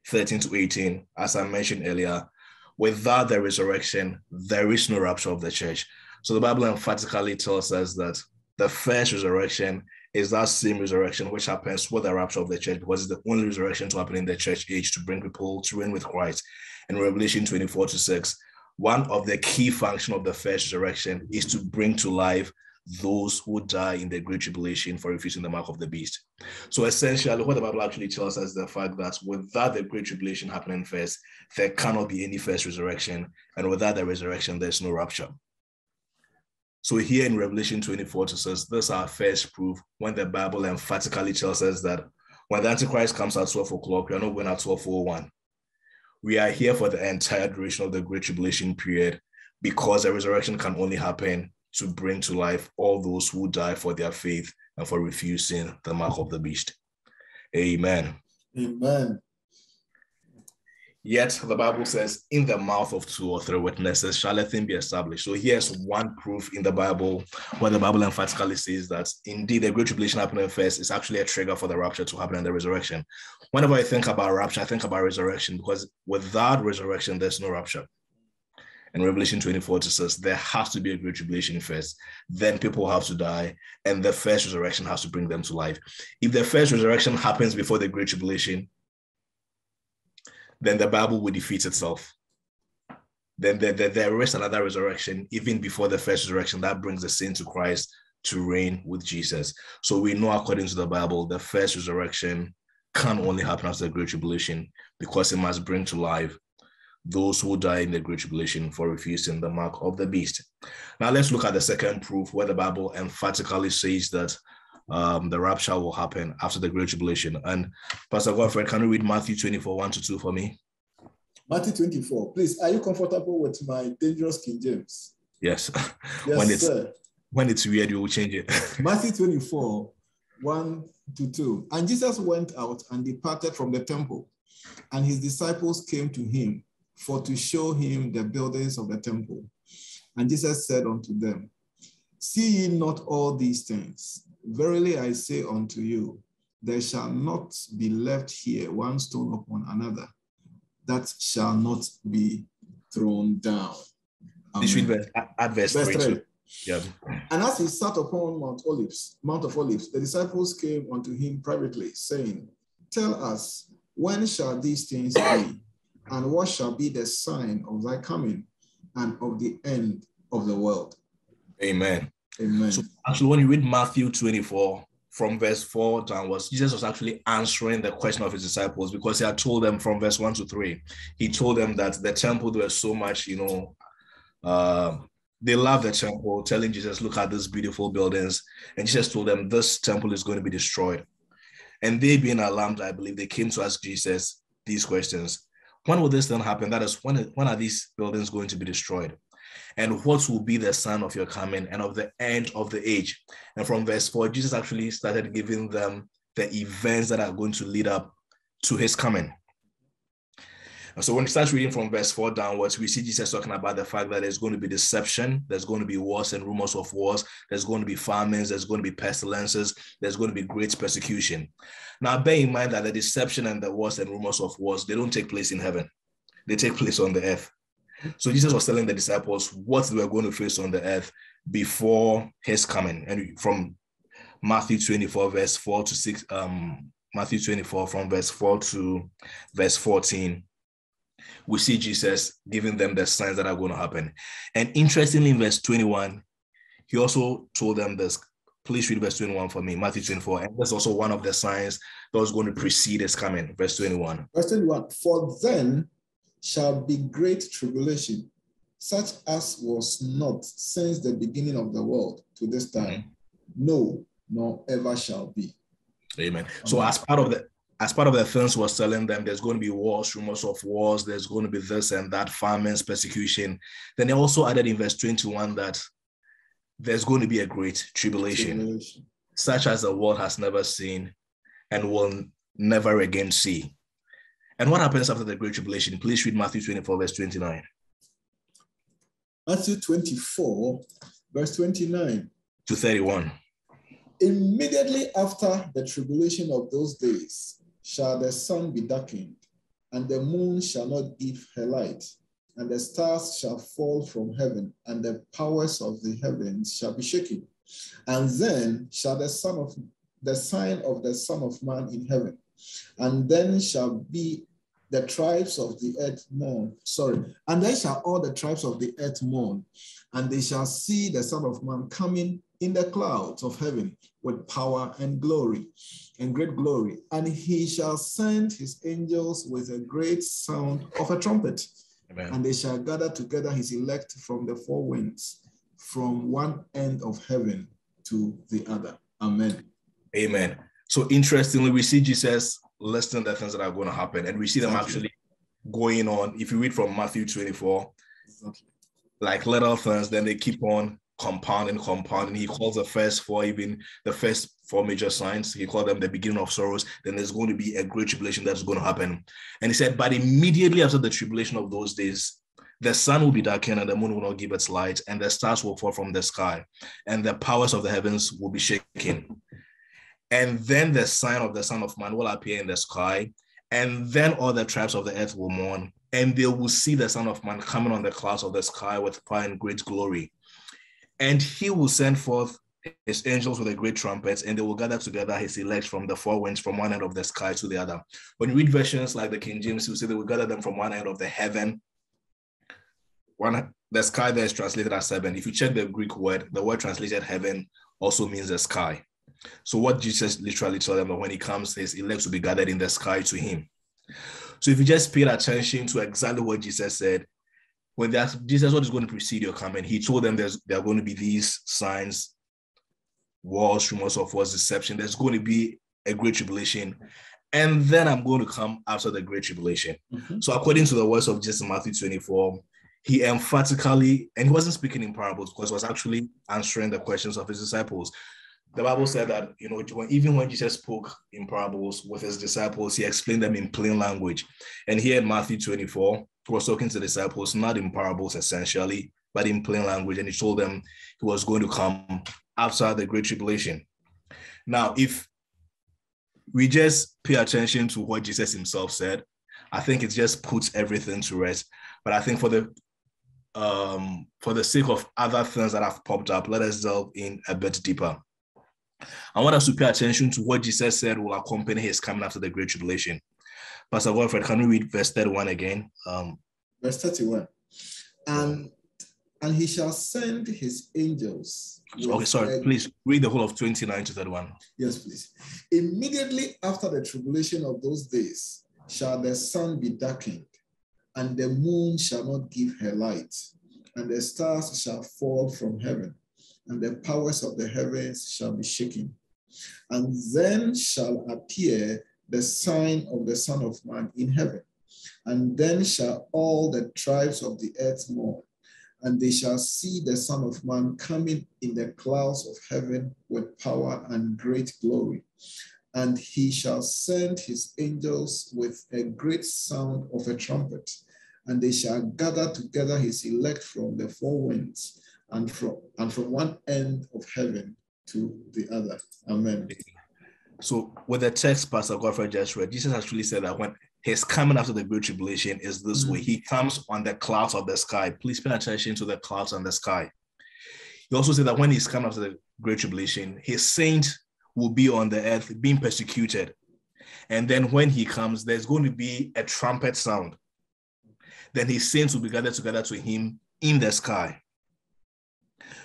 13 to 18, as I mentioned earlier, without the resurrection, there is no rapture of the church. So the Bible emphatically tells us that the first resurrection is that same resurrection which happens with the rapture of the church because it's the only resurrection to happen in the church age to bring people to reign with Christ. In Revelation 24 to 6, one of the key function of the first resurrection is to bring to life those who die in the great tribulation for refusing the mark of the beast. So essentially, what the Bible actually tells us is the fact that without the great tribulation happening first, there cannot be any first resurrection. And without the resurrection, there's no rapture. So here in Revelation 24, it says, this is our first proof when the Bible emphatically tells us that when the Antichrist comes at 12 o'clock, we are not going at 12.01. We are here for the entire duration of the Great Tribulation period because the resurrection can only happen to bring to life all those who die for their faith and for refusing the mark of the beast. Amen. Amen. Yet the Bible says, in the mouth of two or three witnesses shall a thing be established. So here's one proof in the Bible where the Bible emphatically says that indeed the great tribulation happening first is actually a trigger for the rapture to happen and the resurrection. Whenever I think about rapture, I think about resurrection because without resurrection, there's no rapture in Revelation 24, it says there has to be a great tribulation first. Then people have to die, and the first resurrection has to bring them to life. If the first resurrection happens before the great tribulation, then the Bible will defeat itself. Then there, there, there is another resurrection, even before the first resurrection, that brings the saint to Christ to reign with Jesus. So we know, according to the Bible, the first resurrection can only happen after the great tribulation because it must bring to life those who die in the great tribulation for refusing the mark of the beast. Now let's look at the second proof where the Bible emphatically says that um, the rapture will happen after the great tribulation. And Pastor Godfred, can you read Matthew 24, 1 to 2 for me? Matthew 24. Please, are you comfortable with my dangerous King James? Yes. Yes, when it's sir. when it's weird, you will change it. Matthew 24, 1 to 2. And Jesus went out and departed from the temple, and his disciples came to him for to show him the buildings of the temple. And Jesus said unto them, See ye not all these things? Verily I say unto you, there shall not be left here one stone upon another that shall not be thrown down. This Amen. verse, uh, add- add verse, Verse three. three. Yeah. And as he sat upon Mount Olives, Mount of Olives, the disciples came unto him privately, saying, Tell us, when shall these things be? And what shall be the sign of thy coming and of the end of the world? Amen. Amen. So actually, when you read Matthew 24 from verse 4 downwards, Jesus was actually answering the question of his disciples because he had told them from verse 1 to 3. He told them that the temple there was so much, you know, uh, they loved the temple, telling Jesus, Look at these beautiful buildings. And Jesus told them, This temple is going to be destroyed. And they, being alarmed, I believe, they came to ask Jesus these questions. When will this then happen? That is, when, when are these buildings going to be destroyed? And what will be the sign of your coming and of the end of the age? And from verse 4, Jesus actually started giving them the events that are going to lead up to his coming. And so when we start reading from verse 4 downwards, we see Jesus talking about the fact that there's going to be deception, there's going to be wars and rumors of wars, there's going to be famines, there's going to be pestilences, there's going to be great persecution. Now, bear in mind that the deception and the wars and rumors of wars, they don't take place in heaven, they take place on the earth. So Jesus was telling the disciples what they were going to face on the earth before his coming. And from Matthew 24, verse 4 to 6, um, Matthew 24, from verse 4 to verse 14, we see Jesus giving them the signs that are going to happen. And interestingly, in verse 21, he also told them this. Please read verse 21 for me, Matthew 24. And that's also one of the signs that was going to precede his coming. Verse 21. Verse 21 For then shall be great tribulation, such as was not since the beginning of the world to this time, mm-hmm. no, nor ever shall be. Amen. So as part of the as part of the things was telling them there's going to be wars, rumors of wars, there's going to be this and that, famines, persecution. Then they also added in verse 21 that there's going to be a great tribulation, Tribulation. such as the world has never seen and will never again see. And what happens after the great tribulation? Please read Matthew 24, verse 29 Matthew 24, verse 29. to 31. Immediately after the tribulation of those days shall the sun be darkened, and the moon shall not give her light, and the stars shall fall from heaven, and the powers of the heavens shall be shaken. And then shall the son of the sign of the Son of Man in heaven, and then shall be the tribes of the earth mourn. Sorry, and then shall all the tribes of the earth mourn, and they shall see the Son of Man coming in the clouds of heaven with power and glory and great glory. And he shall send his angels with a great sound of a trumpet, Amen. and they shall gather together his elect from the four winds, from one end of heaven to the other. Amen. Amen. So interestingly, we see Jesus listing the things that are going to happen, and we see them Exactly. actually going on. If you read from Matthew 24, Exactly. like little things, then they keep on compounding, compounding. He calls the first four, even the first four major signs, he called them the beginning of sorrows. Then there's going to be a great tribulation that's going to happen. And he said, but immediately after the tribulation of those days, the sun will be darkened and the moon will not give its light, and the stars will fall from the sky, and the powers of the heavens will be shaken. And then the sign of the Son of Man will appear in the sky, and then all the tribes of the earth will mourn, and they will see the Son of Man coming on the clouds of the sky with power and great glory. And he will send forth his angels with a great trumpet, and they will gather together his elect from the four winds from one end of the sky to the other. When you read versions like the King James, you see they will gather them from one end of the heaven. One the sky there is translated as heaven. If you check the Greek word, the word translated heaven also means the sky. So what Jesus literally told them that when he comes, his elect will be gathered in the sky to him. So if you just paid attention to exactly what Jesus said, when that's Jesus, what is going to precede your coming, he told them there's there are going to be these signs, wars, rumors of wars, deception. There's going to be a great tribulation. and then I'm going to come after the great tribulation. Mhm. So, according to the words of Jesus in Matthew 24, he emphatically, and he wasn't speaking in parables because he was actually answering the questions of his disciples. The Bible said that, you know, when, even when Jesus spoke in parables with his disciples, he explained them in plain language. And here in Matthew 24, he was talking to the disciples, not in parables essentially, but in plain language. And he told them he was going to come after the great tribulation. Now, if we just pay attention to what Jesus himself said, I think it just puts everything to rest. But I think for the um, for the sake of other things that have popped up, let us delve in a bit deeper. I want us to pay attention to what Jesus said will accompany his coming after the great tribulation. Pastor Wilfred, can we read verse 31 again? Um, Verse 31. And and he shall send his angels. okay, sorry, please read the whole of 29 to 31. Yes, please. Immediately after the tribulation of those days shall the sun be darkened, and the moon shall not give her light, and the stars shall fall from heaven, and the powers of the heavens shall be shaken. And then shall appear the sign of the Son of Man in heaven. And then shall all the tribes of the earth mourn, and they shall see the Son of Man coming in the clouds of heaven with power and great glory. And he shall send his angels with a great sound of a trumpet, and they shall gather together his elect from the four winds and from and from one end of heaven to the other. Amen. So, with the text Pastor Godfrey just read, Jesus actually said that when his coming after the great tribulation is this way, mm. he comes on the clouds of the sky. Please pay attention to the clouds on the sky. He also said that when he's coming after the great tribulation, his saints will be on the earth being persecuted. And then when he comes, there's going to be a trumpet sound. Then his saints will be gathered together to him in the sky.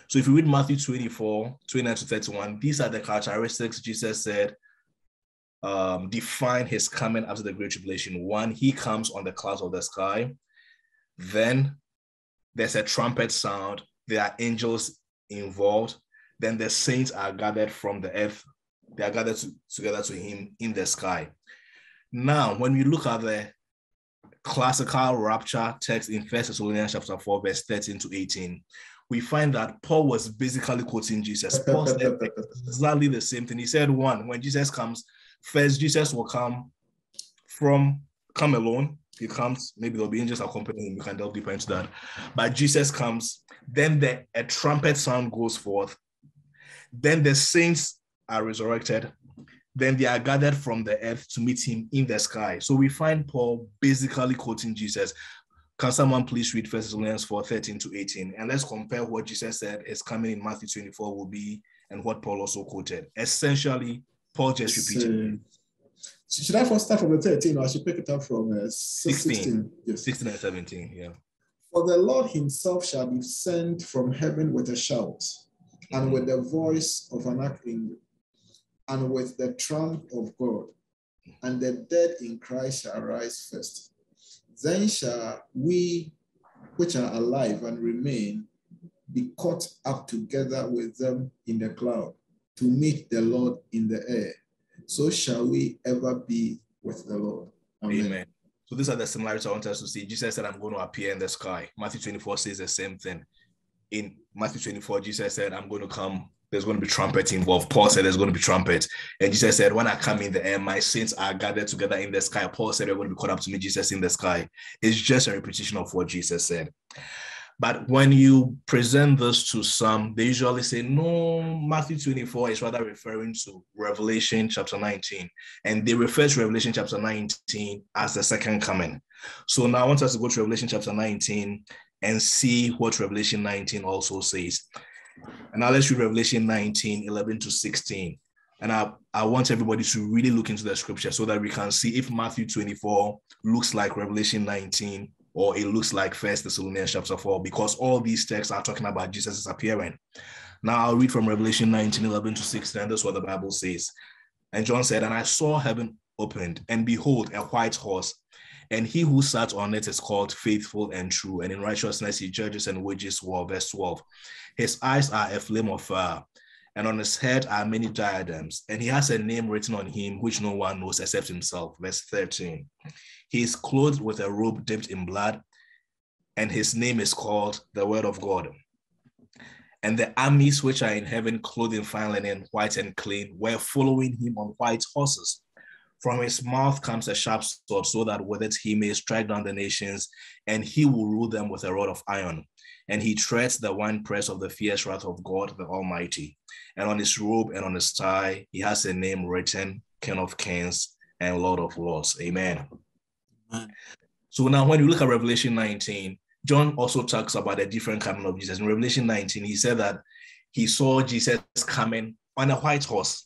So if you read Matthew 24, 29 to 31, these are the characteristics Jesus said um, define his coming after the great tribulation. One, he comes on the clouds of the sky. Then there's a trumpet sound. There are angels involved. Then the saints are gathered from the earth. They are gathered to, together to him in the sky. Now, when we look at the classical rapture text in First Thessalonians chapter 4, verse 13 to 18, we find that Paul was basically quoting Jesus. Paul said exactly the same thing. He said, one, when Jesus comes, first Jesus will come from come alone. He comes, maybe there'll be angels accompanying him. We can delve deeper into that. But Jesus comes, then the a trumpet sound goes forth. Then the saints are resurrected. Then they are gathered from the earth to meet him in the sky. So we find Paul basically quoting Jesus. Can someone please read First Thessalonians 4 13 to 18? And let's compare what Jesus said is coming in Matthew 24 will be and what Paul also quoted. Essentially, Paul just repeated So, should I first start from the 13 or I should pick it up from uh, 16? 16. Yes. 16 and 17. Yeah. For the Lord himself shall descend from heaven with a shout, and with the voice of an archangel, and with the trump of God, and the dead in Christ shall rise first. Then shall we which are alive and remain be caught up together with them in the cloud to meet the Lord in the air. So shall we ever be with the Lord. Amen. So these are the similarities I want us to see. Jesus said, I'm going to appear in the sky. Matthew 24 says the same thing. In Matthew 24, Jesus said, I'm going to come. There's going to be trumpet involved. Paul said there's going to be trumpet. And Jesus said, When I come in the air, my saints are gathered together in the sky. Paul said they're going to be caught up to meet Jesus in the sky. It's just a repetition of what Jesus said. But when you present this to some, they usually say, no, Matthew 24 is rather referring to Revelation chapter 19. And they refer to Revelation chapter 19 as the second coming. So now I want us to go to Revelation chapter 19 and see what Revelation 19 also says. And now let's read Revelation 19, 11 to 16. And I, I want everybody to really look into the scripture so that we can see if Matthew 24 looks like Revelation 19 or it looks like First Thessalonians chapter 4, because all these texts are talking about Jesus' appearing. Now I'll read from Revelation 19, 11 to 16, and that's what the Bible says. And John said, And I saw heaven opened, and behold, a white horse, and he who sat on it is called faithful and true, and in righteousness he judges and wages war. Verse 12. His eyes are a flame of fire, and on his head are many diadems, and he has a name written on him which no one knows except himself. Verse 13. He is clothed with a robe dipped in blood, and his name is called the Word of God. And the armies which are in heaven, clothed in fine linen, white and clean, were following him on white horses. From his mouth comes a sharp sword, so that with it he may strike down the nations, and he will rule them with a rod of iron. And he treads the winepress of the fierce wrath of God the Almighty. And on his robe and on his thigh, he has a name written King of Kings and Lord of Lords. Amen. Amen. So now, when you look at Revelation 19, John also talks about a different coming of Jesus. In Revelation 19, he said that he saw Jesus coming on a white horse.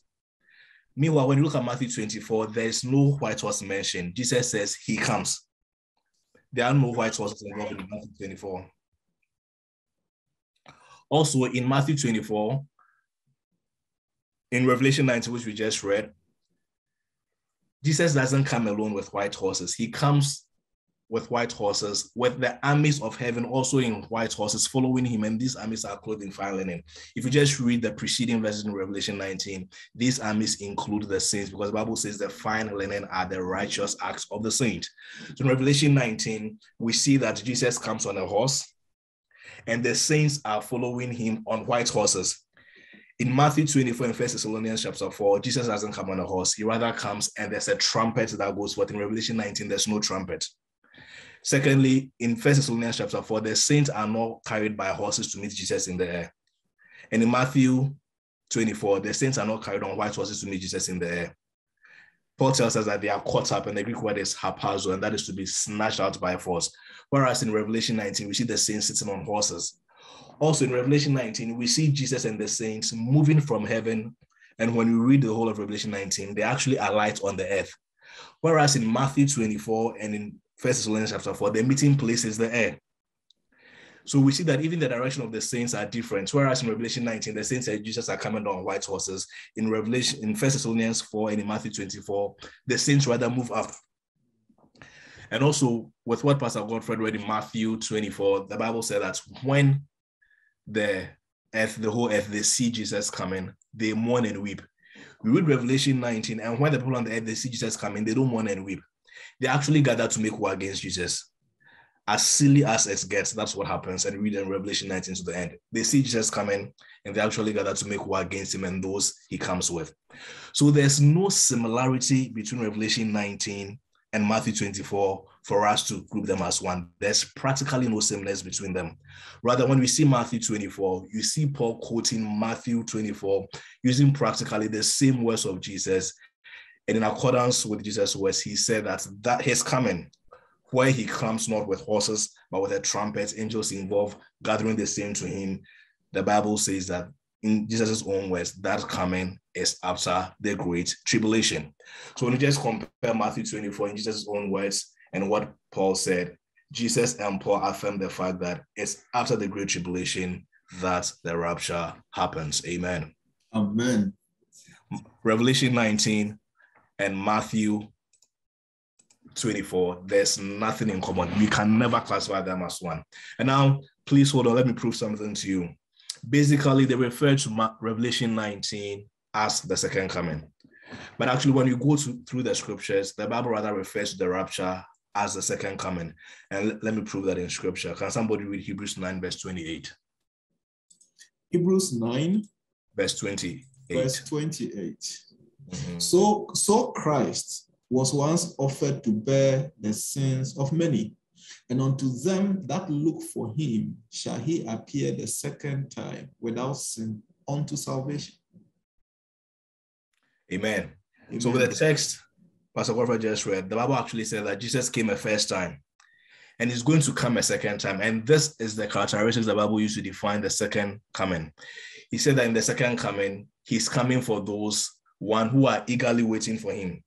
Meanwhile, when you look at Matthew 24, there's no white horse mentioned. Jesus says he comes. There are no white horses involved in Matthew 24. Also, in Matthew 24, in Revelation 19, which we just read, Jesus doesn't come alone with white horses. He comes with white horses, with the armies of heaven also in white horses following him, and these armies are clothed in fine linen. If you just read the preceding verses in Revelation 19, these armies include the saints because the Bible says the fine linen are the righteous acts of the saint. So in Revelation 19, we see that Jesus comes on a horse, and the saints are following him on white horses. In Matthew 24 and 1 Thessalonians chapter 4, Jesus doesn't come on a horse. He rather comes and there's a trumpet that goes forth. In Revelation 19, there's no trumpet. Secondly, in First Thessalonians chapter 4, the saints are not carried by horses to meet Jesus in the air. And in Matthew 24, the saints are not carried on white horses to meet Jesus in the air. Paul tells us that they are caught up, and the Greek word is harpazo, and that is to be snatched out by force. Whereas in Revelation 19, we see the saints sitting on horses. Also in Revelation 19, we see Jesus and the saints moving from heaven. And when we read the whole of Revelation 19, they actually alight on the earth. Whereas in Matthew 24 and in First Thessalonians chapter 4, the meeting place is the air. Eh. So we see that even the direction of the saints are different. Whereas in Revelation 19, the saints and Jesus are coming on white horses. In Revelation, in First Thessalonians 4 and in Matthew 24, the saints rather move up. And also with what Pastor Godfred read in Matthew 24, the Bible said that when the earth, the whole earth, they see Jesus coming, they mourn and weep. We read Revelation 19, and when the people on the earth they see Jesus coming, they don't mourn and weep. They actually gather to make war against Jesus. As silly as it gets, that's what happens. And read in Revelation 19 to the end. They see Jesus coming and they actually gather to make war against him and those he comes with. So there's no similarity between Revelation 19 and Matthew 24 for us to group them as one. There's practically no sameness between them. Rather, when we see Matthew 24, you see Paul quoting Matthew 24 using practically the same words of Jesus and in accordance with Jesus' words, he said that, that his coming, where he comes not with horses, but with a trumpet, angels involved, gathering the same to him. The Bible says that in Jesus' own words, that coming is after the great tribulation. So when you just compare Matthew 24 in Jesus' own words and what Paul said, Jesus and Paul affirm the fact that it's after the great tribulation that the rapture happens. Amen. Amen. Revelation 19, and Matthew 24, there's nothing in common. We can never classify them as one. And now, please hold on, let me prove something to you. Basically, they refer to Revelation 19 as the second coming. But actually, when you go to, through the scriptures, the Bible rather refers to the rapture as the second coming. And let, let me prove that in scripture. Can somebody read Hebrews 9, verse 28? Hebrews 9, verse 28. Verse 28. Mm-hmm. So, so Christ was once offered to bear the sins of many, and unto them that look for him shall he appear the second time without sin unto salvation. Amen. Amen. So with the text Pastor Godfrey just read, the Bible actually said that Jesus came a first time and he's going to come a second time. And this is the characteristics the Bible used to define the second coming. He said that in the second coming, he's coming for those one who are eagerly waiting for him.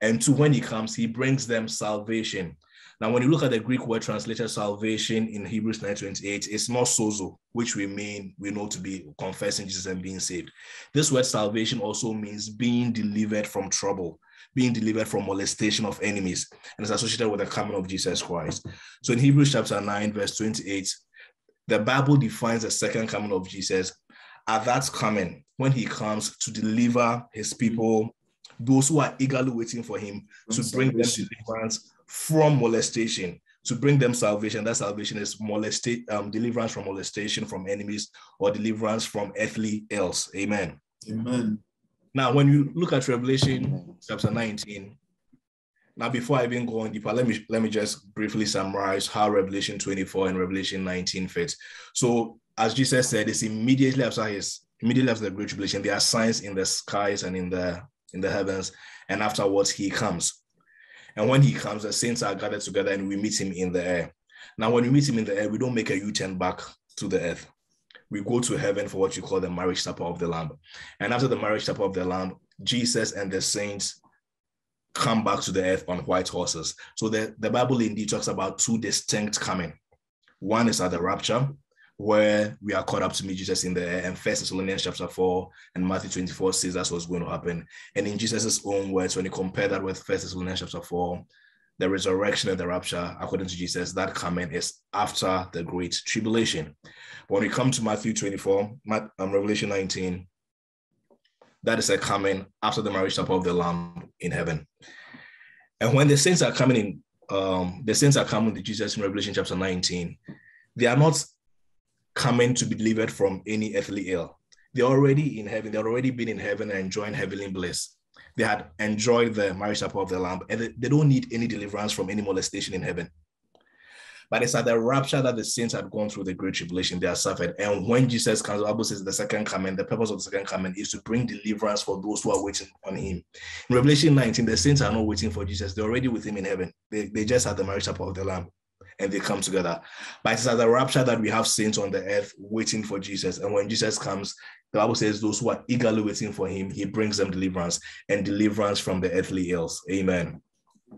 And two, when he comes, he brings them salvation. Now, when you look at the Greek word translated salvation in Hebrews 9:28, it's not sozo, which we mean we know to be confessing Jesus and being saved. This word salvation also means being delivered from trouble, being delivered from molestation of enemies, and is associated with the coming of Jesus Christ. So in Hebrews chapter 9, verse 28, the Bible defines the second coming of Jesus at that coming, when he comes to deliver his people, those who are eagerly waiting for him, to bring them deliverance from molestation, to bring them salvation. That salvation is molestation, um, deliverance from molestation from enemies or deliverance from earthly ills. Amen. Amen. Now, when you look at Revelation chapter 19, now before I even go on deeper, let me let me just briefly summarize how Revelation 24 and Revelation 19 fits. So, as Jesus said, it's immediately after his immediately after the great tribulation, there are signs in the skies and in the in the heavens, and afterwards he comes. And when he comes, the saints are gathered together and we meet him in the air. Now, when we meet him in the air, we don't make a U-turn back to the earth. We go to heaven for what you call the marriage supper of the Lamb. And after the marriage supper of the Lamb, Jesus and the saints come back to the earth on white horses. So the, the Bible indeed talks about two distinct coming. One is at the rapture, where we are caught up to meet Jesus in the air. And First Thessalonians chapter 4 and Matthew 24 says that's what's going to happen. And in Jesus' own words, when you compare that with First Thessalonians chapter 4, the resurrection and the rapture, according to Jesus, that coming is after the great tribulation. But when we come to Matthew 24, um, Revelation 19, that is a coming after the marriage supper of the Lamb in heaven. And when the saints are coming in, um, the saints are coming to Jesus in Revelation chapter 19, they are not coming to be delivered from any earthly ill. They're already in heaven. They're already been in heaven and enjoying heavenly bliss. They had enjoyed the marriage supper of the Lamb, and they don't need any deliverance from any molestation in heaven. But it's at the rapture that the saints had gone through the great tribulation, they are suffered. And when Jesus comes, the Bible says the second coming, the purpose of the second coming is to bring deliverance for those who are waiting on him. In Revelation 19, the saints are not waiting for Jesus, they're already with him in heaven. They, they just had the marriage supper of the Lamb and they come together. But it's at the rapture that we have saints on the earth waiting for Jesus. And when Jesus comes, the Bible says those who are eagerly waiting for him, he brings them deliverance and deliverance from the earthly ills. Amen.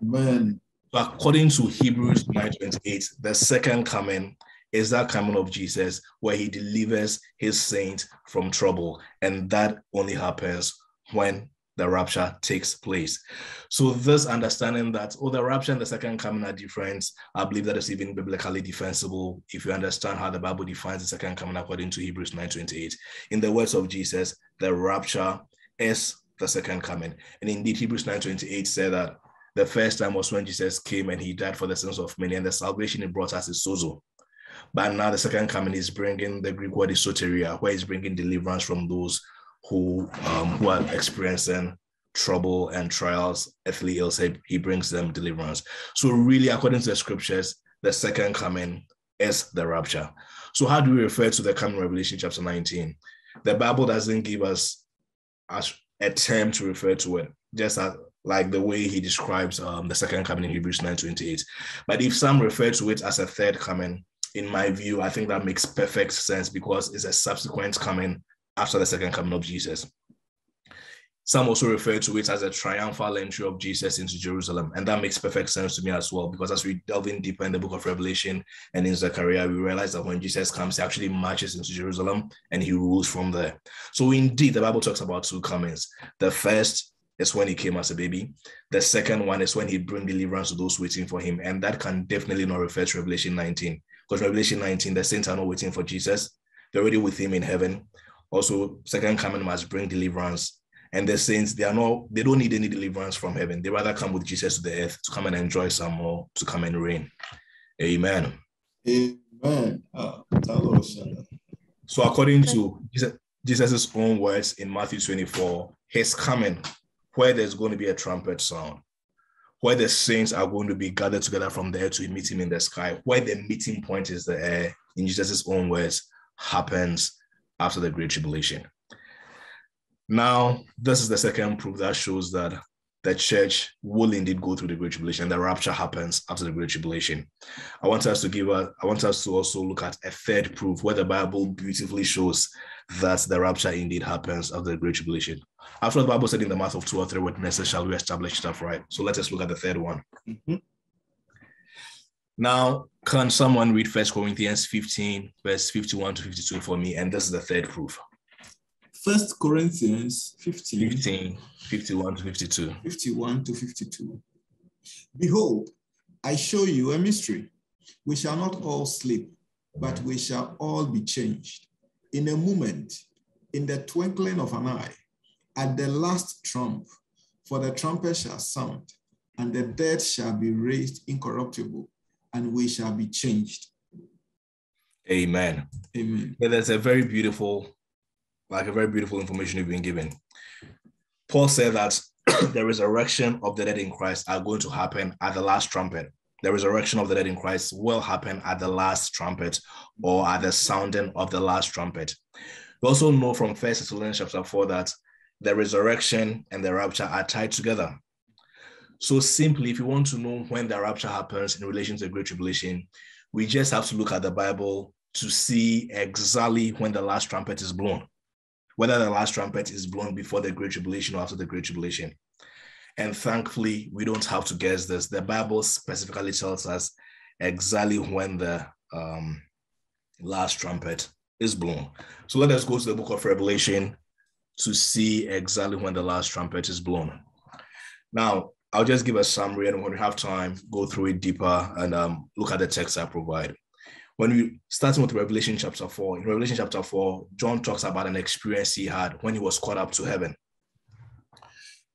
Amen. According to Hebrews 9:28, the second coming is that coming of Jesus where he delivers his saints from trouble. And that only happens when the rapture takes place. So this understanding that oh, the rapture and the second coming are different, I believe that is even biblically defensible if you understand how the Bible defines the second coming according to Hebrews 9:28. In the words of Jesus, the rapture is the second coming. And indeed, Hebrews 9:28 said that the first time was when Jesus came and he died for the sins of many, and the salvation he brought us is sozo. But now the second coming is bringing the Greek word is soteria, where he's bringing deliverance from those who um, who are experiencing trouble and trials, earthly ills, he brings them deliverance. So really, according to the scriptures, the second coming is the rapture. So how do we refer to the coming Revelation chapter 19? The Bible doesn't give us a term to refer to it, just as, like the way he describes um, the second coming in Hebrews 9:28. But if some refer to it as a third coming, in my view, I think that makes perfect sense because it's a subsequent coming after the second coming of Jesus. Some also refer to it as a triumphal entry of Jesus into Jerusalem. And that makes perfect sense to me as well, because as we delve in deeper in the book of Revelation and in Zechariah, we realize that when Jesus comes, he actually marches into Jerusalem and he rules from there. So indeed, the Bible talks about two comings. The first is when he came as a baby. The second one is when he bring deliverance to those waiting for him. And that can definitely not refer to Revelation 19, because Revelation 19, the saints are not waiting for Jesus. They're already with him in heaven. Also, second coming must bring deliverance and the saints, they are not, they don't need any deliverance from heaven. They rather come with Jesus to the earth to come and enjoy some more, to come and reign. Amen. Amen. Ah, so according to Jesus' own words in Matthew 24, his coming, where there's going to be a trumpet sound, where the saints are going to be gathered together from there to meet him in the sky, where the meeting point is the air, in Jesus' own words, happens after the great tribulation. Now, this is the second proof that shows that the church will indeed go through the great tribulation. The rapture happens after the great tribulation. I want us to give a, I want us to also look at a third proof where the Bible beautifully shows that the rapture indeed happens after the great tribulation. After the Bible said in the mouth of two or three witnesses shall we establish stuff right. So let us look at the third one. Mm-hmm. Now, can someone read First Corinthians 15, verse 51 to 52 for me? And this is the third proof. First Corinthians 15, 15, 51 to 52. 51 to 52. Behold, I show you a mystery. We shall not all sleep, but we shall all be changed. In a moment, in the twinkling of an eye, at the last trump, for the trumpet shall sound, and the dead shall be raised incorruptible, and we shall be changed. Amen. Amen. Yeah, that's a very beautiful, like a very beautiful information you've been given. Paul said that the resurrection of the dead in Christ are going to happen at the last trumpet. The resurrection of the dead in Christ will happen at the last trumpet or at the sounding of the last trumpet. We also know from First Thessalonians chapter 4 that the resurrection and the rapture are tied together. So simply, if you want to know when the rapture happens in relation to the Great Tribulation, we just have to look at the Bible to see exactly when the last trumpet is blown, whether the last trumpet is blown before the Great Tribulation or after the Great Tribulation. And thankfully, we don't have to guess this. The Bible specifically tells us exactly when the um, last trumpet is blown. So let us go to the book of Revelation to see exactly when the last trumpet is blown. Now, I'll just give a summary, and when we have time, go through it deeper and um, look at the text I provide. When we starting with Revelation chapter four, in Revelation chapter four, John talks about an experience he had when he was caught up to heaven.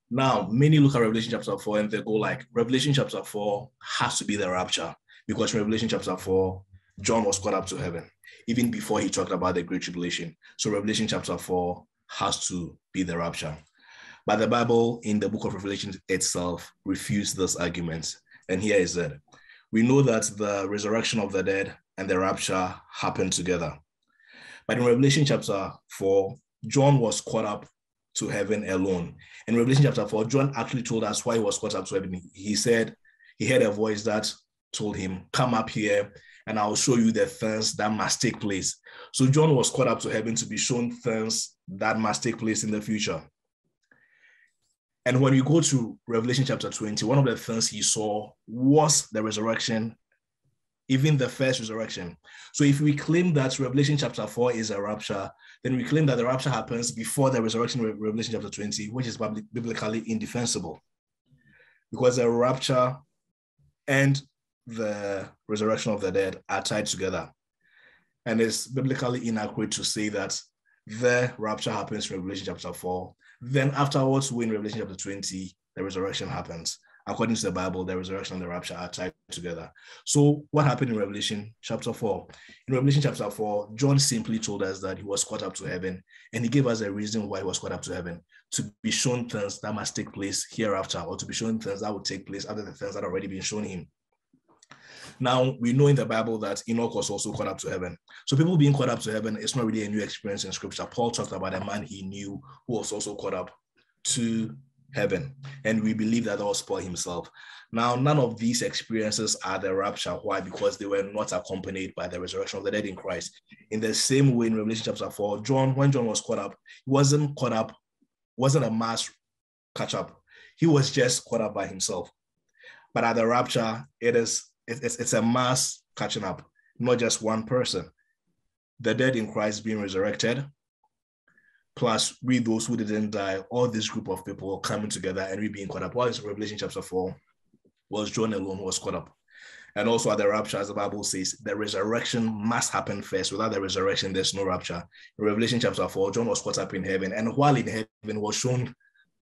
Now, many look at Revelation chapter 4 and they go like, Revelation chapter 4 has to be the rapture because in Revelation chapter 4, John was caught up to heaven even before he talked about the Great Tribulation. So Revelation chapter 4 has to be the rapture. But the Bible in the book of Revelation itself refutes this argument. And here is it. We know that the resurrection of the dead and the rapture happened together. But in Revelation chapter 4, John was caught up to heaven alone. In Revelation chapter 4, John actually told us why he was caught up to heaven. He said he heard a voice that told him, Come up here and I'll show you the things that must take place. So John was caught up to heaven to be shown things that must take place in the future. And when you go to Revelation chapter 20, one of the things he saw was the resurrection, even the first resurrection. So if we claim that Revelation chapter 4 is a rapture, then we claim that the rapture happens before the resurrection Revelation chapter 20, which is biblically indefensible. Because the rapture and the resurrection of the dead are tied together. And it's biblically inaccurate to say that the rapture happens in Revelation chapter 4. Then afterwards, we when Revelation chapter 20, the resurrection happens according to the Bible, the resurrection and the rapture are tied together. So, what happened in Revelation chapter 4? In Revelation chapter 4, John simply told us that he was caught up to heaven, and he gave us a reason why he was caught up to heaven to be shown things that must take place hereafter, or to be shown things that would take place after the things that already been shown him. Now, we know in the Bible that Enoch was also caught up to heaven. So, people being caught up to heaven is not really a new experience in scripture. Paul talked about a man he knew who was also caught up to heaven. And we believe that that was Paul himself. Now, none of these experiences are the rapture. Why? Because they were not accompanied by the resurrection of the dead in Christ. In the same way, in Revelation chapter 4, John, when John was caught up, he wasn't caught up, wasn't a mass catch up. He was just caught up by himself. But at the rapture, it is it's, it's a mass catching up, not just one person. The dead in Christ being resurrected, plus we those who didn't die, all this group of people coming together and we being caught up. While in Revelation chapter 4 was John alone who was caught up. And also at the rapture, as the Bible says, the resurrection must happen first. Without the resurrection, there's no rapture. In Revelation chapter 4, John was caught up in heaven. And while in heaven was shown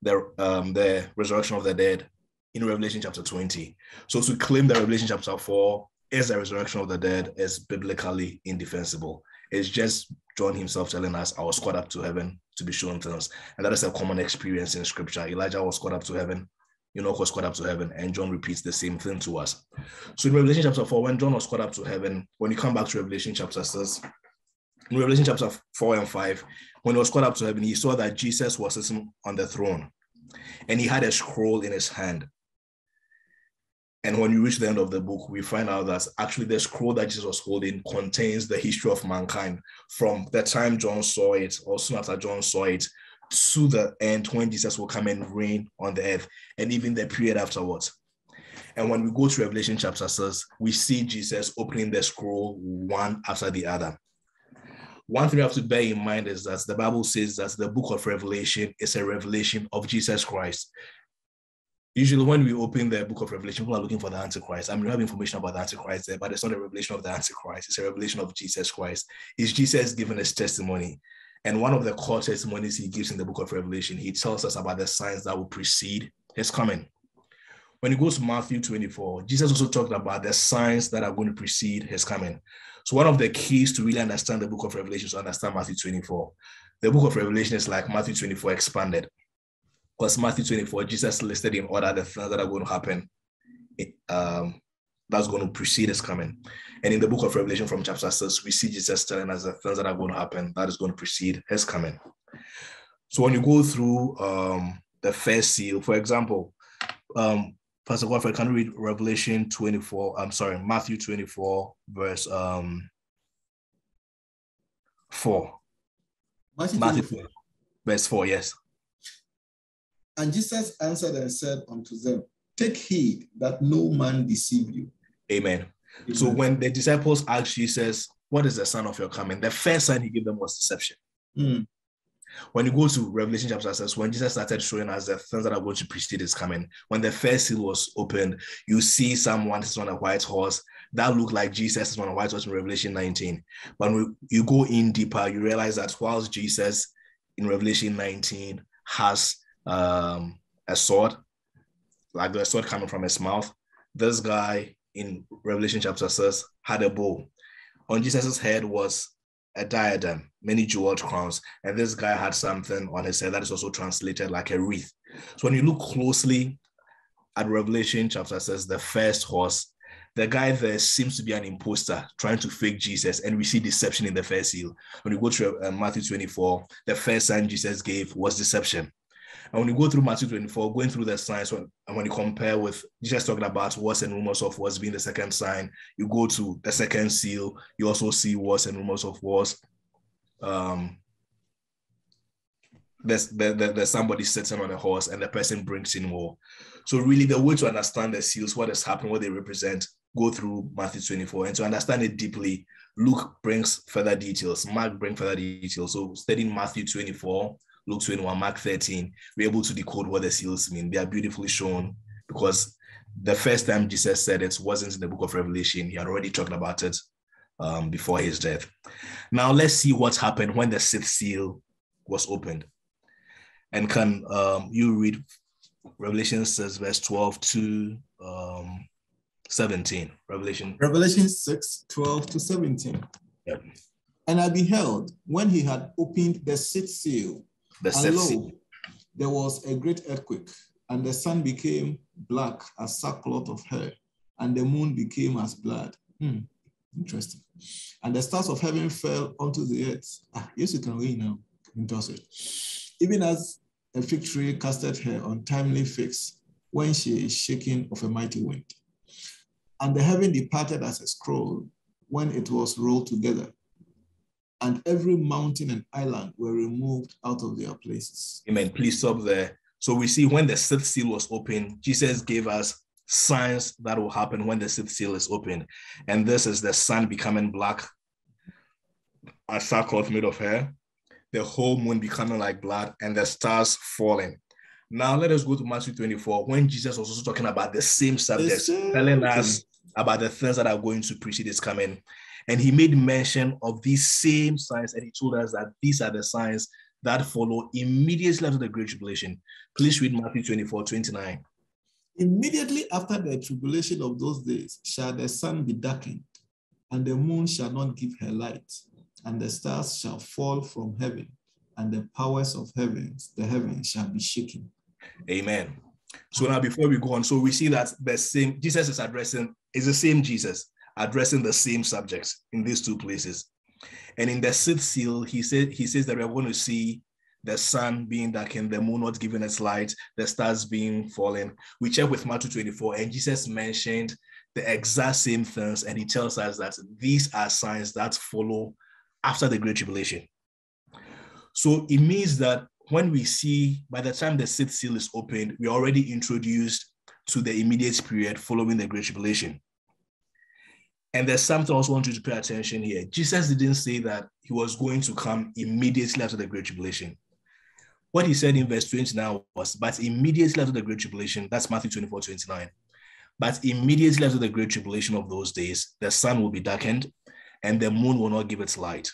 the um, the resurrection of the dead in Revelation chapter 20. So to claim that Revelation chapter 4 is the resurrection of the dead is biblically indefensible. It's just John himself telling us, I was caught up to heaven to be shown things. And that is a common experience in scripture. Elijah was caught up to heaven, Enoch was caught up to heaven, and John repeats the same thing to us. So in Revelation chapter 4, when John was caught up to heaven, when you come back to Revelation chapter 6, in Revelation chapter 4 and 5, when he was caught up to heaven, he saw that Jesus was sitting on the throne and he had a scroll in his hand. And when you reach the end of the book, we find out that actually the scroll that Jesus was holding contains the history of mankind from the time John saw it, or soon after John saw it, to the end when Jesus will come and reign on the earth, and even the period afterwards. And when we go to Revelation chapter 6, we see Jesus opening the scroll one after the other. One thing we have to bear in mind is that the Bible says that the book of Revelation is a revelation of Jesus Christ usually when we open the book of Revelation, people are looking for the Antichrist. I mean, we have information about the Antichrist there, but it's not a revelation of the Antichrist. It's a revelation of Jesus Christ. Is Jesus giving his testimony? And one of the core testimonies he gives in the book of Revelation, he tells us about the signs that will precede his coming. When he goes to Matthew 24, Jesus also talked about the signs that are going to precede his coming. So, one of the keys to really understand the book of Revelation is to understand Matthew 24. The book of Revelation is like Matthew 24 expanded. Because Matthew 24, Jesus listed in order the things that are going to happen um, that's going to precede his coming. And in the book of Revelation from chapter 6, we see Jesus telling us the things that are going to happen that is going to precede his coming. So when you go through um, the first seal, for example, um, Pastor Godfrey, can you read Revelation 24? I'm sorry, Matthew 24, verse um, 4. Matthew, Matthew 24. verse 4, yes. And Jesus answered and said unto them, Take heed that no man deceive you. Amen. So when the disciples asked Jesus, What is the sign of your coming? The first sign he gave them was deception. Mm, When you go to Revelation chapter 6, when Jesus started showing us the things that are going to precede his coming, when the first seal was opened, you see someone is on a white horse. That looked like Jesus is on a white horse in Revelation 19. But when you go in deeper, you realize that whilst Jesus in Revelation 19 has um, a sword, like the sword coming from his mouth, this guy in Revelation chapter 6 had a bow. On Jesus' head was a diadem, many jeweled crowns, and this guy had something on his head that is also translated like a wreath. So when you look closely at Revelation chapter says the first horse, the guy there seems to be an imposter trying to fake Jesus, and we see deception in the first seal. When you go to uh, Matthew 24, the first sign Jesus gave was deception. And when you go through Matthew 24, going through the signs, when, and when you compare with Jesus talking about wars and rumors of wars being the second sign, you go to the second seal, you also see wars and rumors of wars. Um, there's, there, there- there's somebody sitting on a horse and the person brings in war. So really the way to understand the seals, what is happening, what they represent, go through Matthew 24. And to understand it deeply, Luke brings further details, Mark brings further details. So studying Matthew 24, Luke 21, Mark 13, we're able to decode what the seals mean. They are beautifully shown because the first time Jesus said it wasn't in the book of Revelation. He had already talked about it um, before his death. Now let's see what happened when the sixth seal was opened. And can um, you read Revelation says verse 12 to um, 17? Revelation. Revelation 6, 12 to 17. Yep. And I beheld when he had opened the sixth seal, The and sixth lo, there was a great earthquake, and the sun became black as sackcloth of hair, and the moon became as blood. Hmm, Interesting. And the stars of heaven fell onto the earth. Ah, yes, you can read now. Interesting. Even as a fig tree casted her untimely figs when she is shaken of a mighty wind. And the heaven departed as a scroll when it was rolled together. And every mountain and island were removed out of their places. Amen. Please stop there. So we see when the sixth seal was open, Jesus gave us signs that will happen when the sixth seal is open. And this is the sun becoming black, a sackcloth made of hair, the whole moon becoming like blood, and the stars falling. Now let us go to Matthew 24 when Jesus was also talking about the same subject, telling us about the things that are going to precede his coming. And he made mention of these same signs, and he told us that these are the signs that follow immediately after the Great Tribulation. Please read Matthew 24, 29. Immediately after the tribulation of those days shall the sun be darkened, and the moon shall not give her light, and the stars shall fall from heaven, and the powers of heavens, the heavens shall be shaken. Amen. So now before we go on, so we see that the same Jesus is addressing is the same Jesus addressing the same subjects in these two places. And in the sixth seal, he said he says that we're going to see the sun being darkened, the moon not giving its light, the stars being fallen. We check with Matthew 24, and Jesus mentioned the exact same things, and he tells us that these are signs that follow after the Great Tribulation. So it means that when we see by the time the sixth seal is opened, we're already introduced to the immediate period following the Great Tribulation. And there's something I also want you to pay attention here. Jesus didn't say that he was going to come immediately after the Great Tribulation. What he said in verse 29 was, but immediately after the Great Tribulation, that's Matthew 24, 29. But immediately after the Great Tribulation of those days, the sun will be darkened and the moon will not give its light.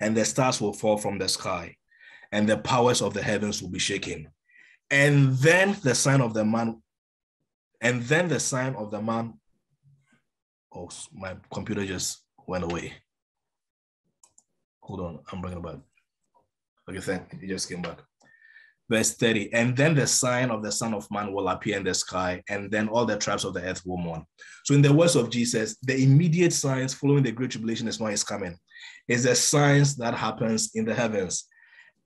and the stars will fall from the sky, and the powers of the heavens will be shaken. And then the sign of the man, and then the sign of the man. Oh, my computer just went away. Hold on, I'm bringing it back. Okay, thank you. It just came back. Verse 30, and then the sign of the Son of Man will appear in the sky, and then all the tribes of the earth will mourn. So, in the words of Jesus, the immediate signs following the great tribulation is not his coming, is the signs that happens in the heavens.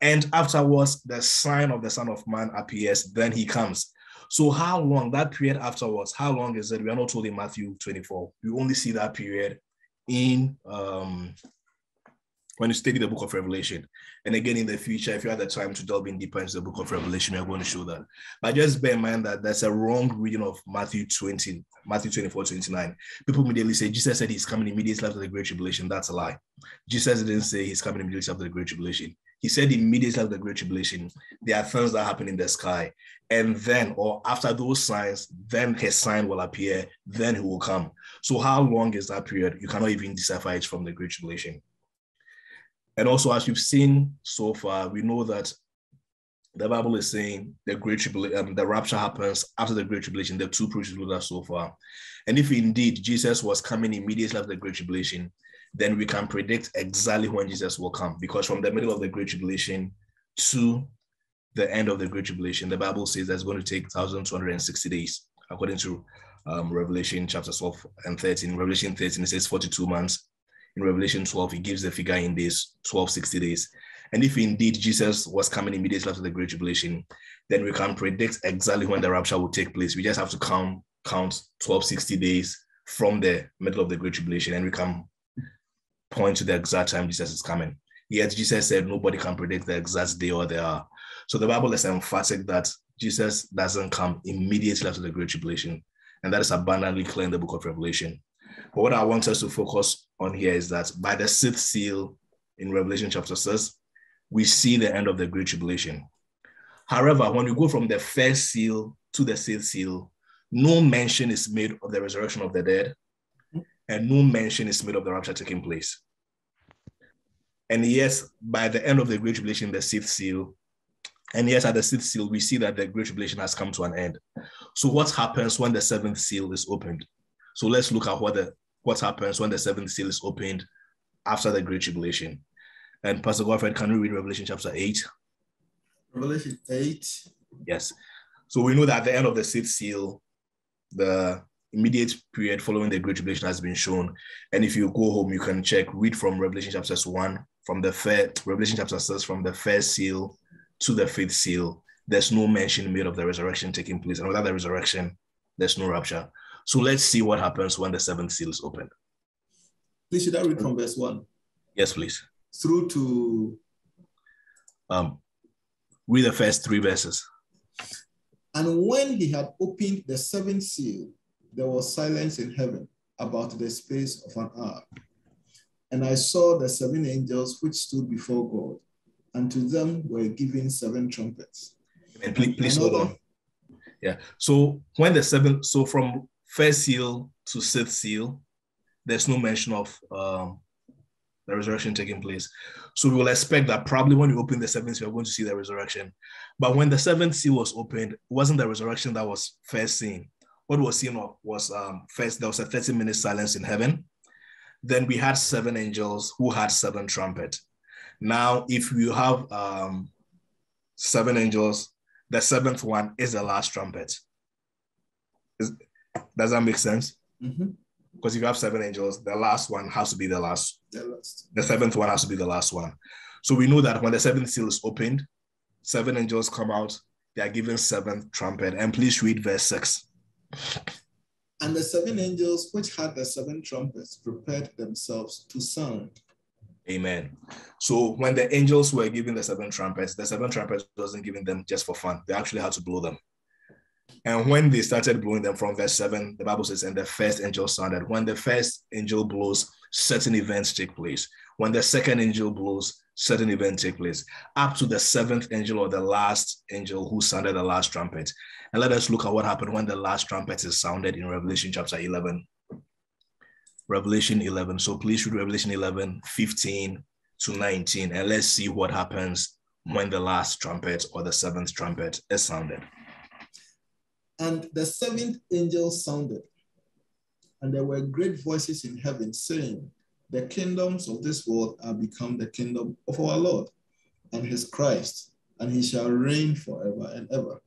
And afterwards, the sign of the Son of Man appears, then he comes. So, how long that period afterwards? How long is it? We are not told in Matthew 24. We only see that period in um, when you study the book of Revelation. And again, in the future, if you have the time to delve in deeper into the book of Revelation, we're going to show that. But just bear in mind that that's a wrong reading of Matthew 20, Matthew 24, 29. People immediately say Jesus said he's coming immediately after the Great Tribulation. That's a lie. Jesus didn't say he's coming immediately after the Great Tribulation. He said immediately after the Great Tribulation, there are things that happen in the sky. And then, or after those signs, then his sign will appear, then he will come. So, how long is that period? You cannot even decipher it from the Great Tribulation. And also, as we've seen so far, we know that the Bible is saying the great tribulation, um, the rapture happens after the great tribulation. The two preachers with us so far. And if indeed Jesus was coming immediately after the great tribulation, then we can predict exactly when Jesus will come. Because from the middle of the great tribulation to the end of the great tribulation, the Bible says that's going to take 1,260 days, according to um, Revelation chapter 12 and 13. Revelation 13, it says 42 months in Revelation 12, he gives the figure in days, 1260 days. And if indeed Jesus was coming immediately after the Great Tribulation, then we can predict exactly when the rapture will take place. We just have to count, count 12, 60 days from the middle of the Great Tribulation, and we can point to the exact time Jesus is coming. Yet Jesus said nobody can predict the exact day or the hour. So the Bible is emphatic that Jesus doesn't come immediately after the Great Tribulation. And that is abundantly clear in the book of Revelation. But what I want us to focus on here is that by the sixth seal in Revelation chapter 6, we see the end of the Great Tribulation. However, when we go from the first seal to the sixth seal, no mention is made of the resurrection of the dead, and no mention is made of the rapture taking place. And yes, by the end of the Great Tribulation, the sixth seal, and yes, at the sixth seal, we see that the Great Tribulation has come to an end. So, what happens when the seventh seal is opened? So, let's look at what the what happens when the seventh seal is opened after the Great Tribulation. And Pastor Godfred, can you read Revelation chapter 8? Revelation 8. Yes. So we know that at the end of the sixth seal, the immediate period following the Great Tribulation has been shown. And if you go home, you can check, read from Revelation chapter 1, from the first, Revelation chapter 6, from the first seal to the fifth seal. There's no mention made of the resurrection taking place. And without the resurrection, there's no rapture. So let's see what happens when the seventh seal is opened. Please, should I read from verse 1? Yes, please. Through to. Um, read the first three verses. And when he had opened the seventh seal, there was silence in heaven about the space of an hour. And I saw the seven angels which stood before God, and to them were given seven trumpets. And please, please hold on. Yeah. So when the seven, so from first seal to sixth seal, there's no mention of um, the resurrection taking place. So we will expect that probably when you open the seventh seal, you're going to see the resurrection. But when the seventh seal was opened, it wasn't the resurrection that was first seen. What was seen was um, first, there was a 30 minute silence in heaven. Then we had seven angels who had seven trumpets. Now, if you have um, seven angels, the seventh one is the last trumpet. Is, does that make sense? Mm-hmm. Because if you have seven angels, the last one has to be the last. The last. The seventh one has to be the last one. So we know that when the seventh seal is opened, seven angels come out. They are given seventh trumpet. And please read verse six. And the seven angels which had the seven trumpets prepared themselves to sound. Amen. So when the angels were given the seven trumpets, the seven trumpets wasn't giving them just for fun. They actually had to blow them. And when they started blowing them from verse 7, the Bible says, and the first angel sounded. When the first angel blows, certain events take place. When the second angel blows, certain events take place. Up to the seventh angel or the last angel who sounded the last trumpet. And let us look at what happened when the last trumpet is sounded in Revelation chapter 11. Revelation 11. So please read Revelation 11, 15 to 19, and let's see what happens when the last trumpet or the seventh trumpet is sounded. And the seventh angel sounded, and there were great voices in heaven saying, The kingdoms of this world are become the kingdom of our Lord and his Christ, and he shall reign forever and ever.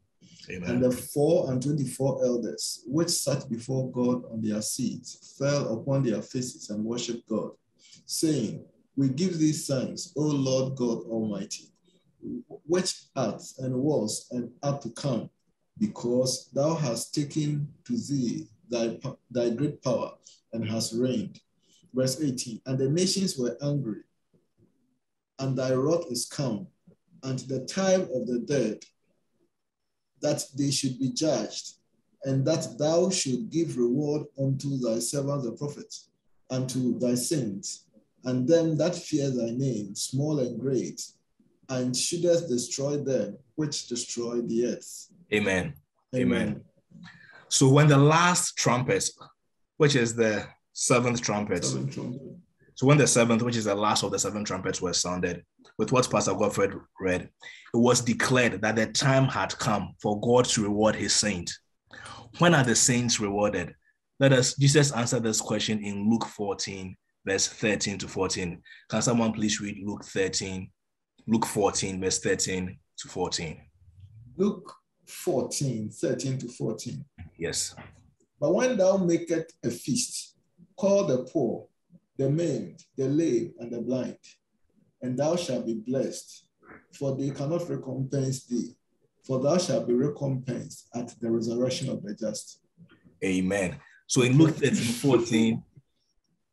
Amen. And the four and twenty-four elders, which sat before God on their seats, fell upon their faces and worshipped God, saying, We give these thanks, O Lord God Almighty, which art and was and art to come, because thou hast taken to thee thy, thy great power and hast reigned. Verse 18, and the nations were angry, and thy wrath is come, and the time of the dead that they should be judged, and that thou should give reward unto thy servants the prophets, and to thy saints, and them that fear thy name, small and great, and shouldest destroy them which destroy the earth. Amen. Amen. So when the last trumpet, which is the seventh trumpet, Seven trumpet. so when the seventh, which is the last of the seven trumpets, was sounded, with what Pastor Godfred read, it was declared that the time had come for God to reward his saint. When are the saints rewarded? Let us, Jesus answered this question in Luke 14, verse 13 to 14. Can someone please read Luke 13, Luke 14, verse 13 to 14? Luke 14, 13 to 14. Yes. But when thou makest a feast, call the poor, the maimed, the lame, and the blind, and thou shalt be blessed, for they cannot recompense thee, for thou shalt be recompensed at the resurrection of the just. Amen. So in Luke 13, 14,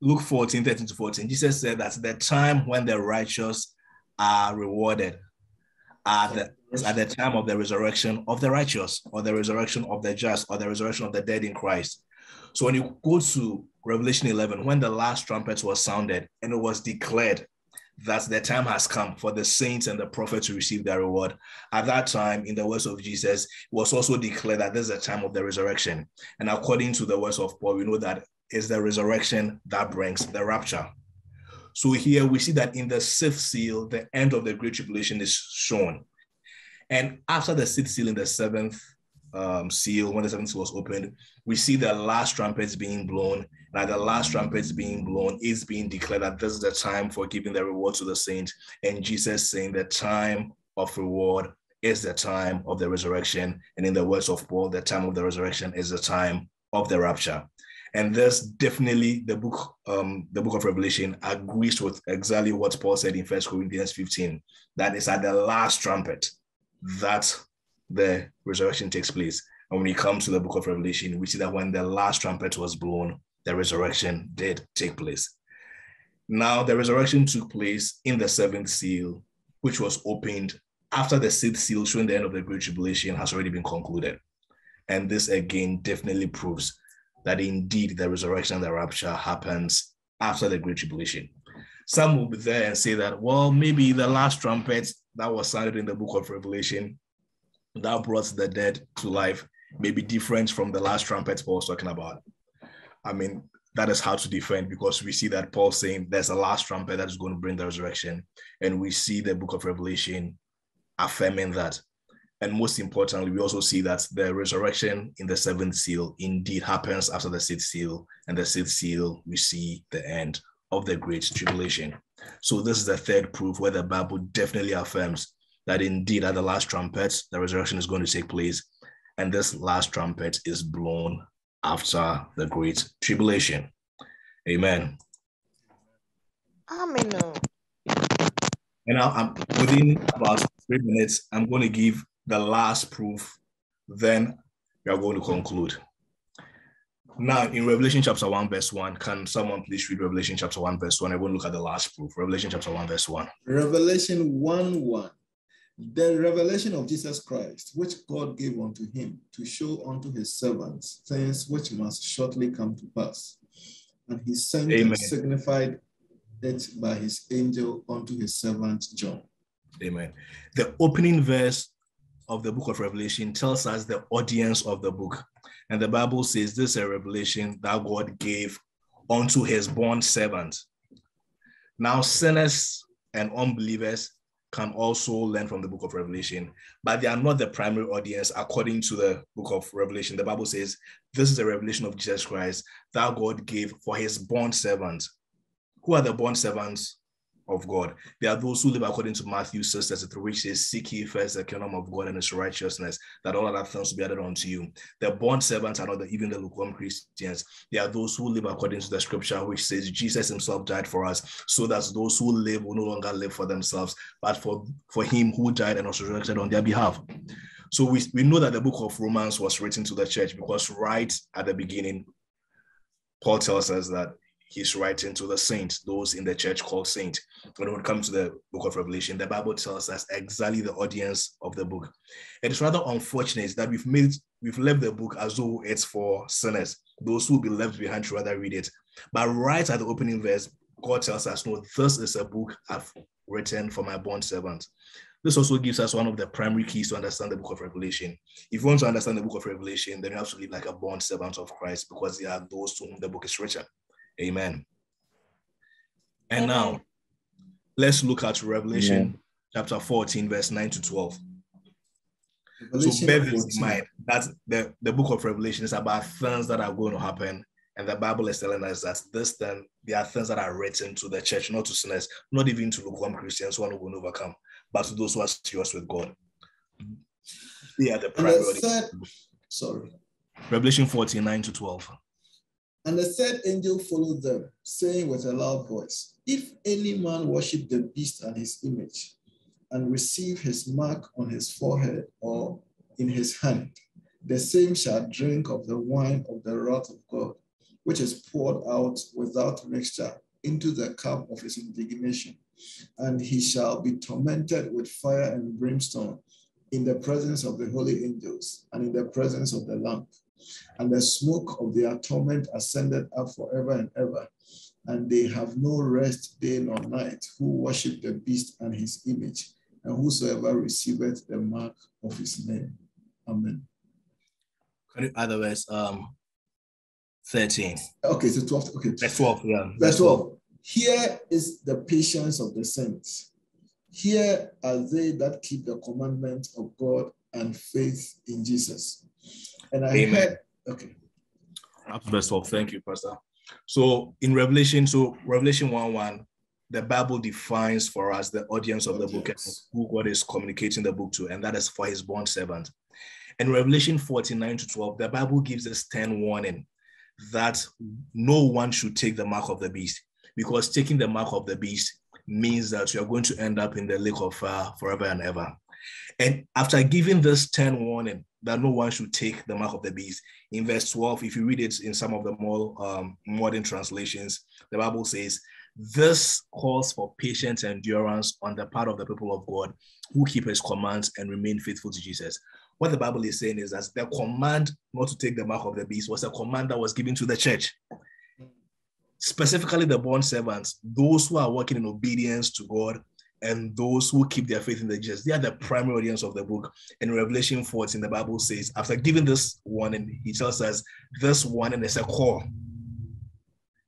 Luke 14, 13 to 14, Jesus said that the time when the righteous are rewarded at the, at the time of the resurrection of the righteous, or the resurrection of the just, or the resurrection of the dead in Christ. So when you go to Revelation 11, when the last trumpet was sounded and it was declared that the time has come for the saints and the prophets to receive their reward. At that time, in the words of Jesus, it was also declared that this is the time of the resurrection. And according to the words of Paul, we know that it's the resurrection that brings the rapture. So here we see that in the sixth seal, the end of the great tribulation is shown. And after the sixth seal in the seventh um, seal, when the seventh seal was opened, we see the last trumpets being blown. Now, the last trumpets being blown is being declared that this is the time for giving the reward to the saints. And Jesus saying the time of reward is the time of the resurrection. And in the words of Paul, the time of the resurrection is the time of the rapture. And this definitely the book, um, the book of Revelation agrees with exactly what Paul said in First Corinthians 15, that is at the last trumpet that the resurrection takes place. And when we come to the book of Revelation, we see that when the last trumpet was blown, the resurrection did take place. Now, the resurrection took place in the seventh seal, which was opened after the sixth seal, showing the end of the Great Tribulation, has already been concluded. And this again definitely proves that indeed the resurrection and the rapture happens after the Great Tribulation. Some will be there and say that, well, maybe the last trumpet that was sounded in the book of Revelation that brought the dead to life may be different from the last trumpet was talking about. I mean, that is hard to defend because we see that Paul saying there's a last trumpet that is going to bring the resurrection. And we see the book of Revelation affirming that. And most importantly, we also see that the resurrection in the seventh seal indeed happens after the sixth seal. And the sixth seal, we see the end of the great tribulation. So this is the third proof where the Bible definitely affirms that indeed at the last trumpet, the resurrection is going to take place. And this last trumpet is blown after the great tribulation. Amen. Amen. And now I'm within about three minutes, I'm going to give the last proof. Then we are going to conclude. Now, in Revelation chapter 1, verse 1, can someone please read Revelation chapter 1, verse 1? I will look at the last proof. Revelation chapter 1, verse 1. Revelation 1 1. The revelation of Jesus Christ, which God gave unto him to show unto his servants things which must shortly come to pass. And he sent Amen. and signified it by his angel unto his servant John. Amen. The opening verse of the book of Revelation tells us the audience of the book. And the Bible says this is a revelation that God gave unto his born servant. Now, sinners and unbelievers can also learn from the book of Revelation, but they are not the primary audience according to the book of Revelation. The Bible says this is a revelation of Jesus Christ that God gave for his bond servants. Who are the bond servants of God? There are those who live according to Matthew 6 33, which says, Seek ye first the kingdom of God and his righteousness, that all other things will be added unto you. The bond servants are not the, even the lukewarm Christians. They are those who live according to the scripture, which says Jesus himself died for us, so that those who live will no longer live for themselves, but for, for him who died and was resurrected on their behalf. So we, we know that the book of Romans was written to the church because right at the beginning, Paul tells us that he's writing to the saints, those in the church called saint. When we come to the book of Revelation, the Bible tells us exactly the audience of the book. It is rather unfortunate that we've made we've left the book as though it's for sinners, those who will be left behind to rather read it. But right at the opening verse, God tells us, No, this is a book I've written for my bond servant. This also gives us one of the primary keys to understand the book of Revelation. If you want to understand the book of Revelation, then you have to live like a bond servant of Christ because they are those to whom the book is written. Amen. And Amen. now let's look at Revelation chapter 14, verse 9 to 12. So bear this in mind that the, the book of Revelation is about things that are going to happen. And the Bible is telling us that this then there are things that are written to the church, not to sinners, not even to lukewarm Christians who are not going to overcome, but to those who are serious with God. They are the And primary the third, sorry. Revelation 14, 9 to 12. And the third angel followed them, saying with a loud voice, If any man worship the beast and his image, and receive his mark on his forehead or in his hand, the same shall drink of the wine of the wrath of God, which is poured out without mixture into the cup of his indignation. And he shall be tormented with fire and brimstone in the presence of the holy angels and in the presence of the Lamb and the smoke of their torment ascended up forever and ever. And they have no rest day nor night who worship the beast and his image, and whosoever receiveth the mark of his name. Amen. Verse um 13? Okay, so 12. Okay, Verse 12, yeah. verse 12. Here is the patience of the saints. Here are they that keep the commandment of God and faith in Jesus. And I Amen. heard, okay, to verse 12. Thank you, Pastor. So in Revelation, so Revelation 1 1, the Bible defines for us the audience of the book and who God is communicating the book to, and that is for his bond servant. In Revelation 49 to 12, the Bible gives us 10 warning that no one should take the mark of the beast, because taking the mark of the beast means that you are going to end up in the lake of fire forever and ever. And after giving this 10 warning that no one should take the mark of the beast, in verse 12, if you read it in some of the more um, modern translations, the Bible says, This calls for patient endurance on the part of the people of God who keep his commands and remain faithful to Jesus. What the Bible is saying is that the command not to take the mark of the beast was a command that was given to the church. Specifically, the bond servants, those who are working in obedience to God and those who keep their faith in the Jesus, they are the primary audience of the book. In Revelation 14, the Bible says, after giving this warning, he tells us this warning is a call.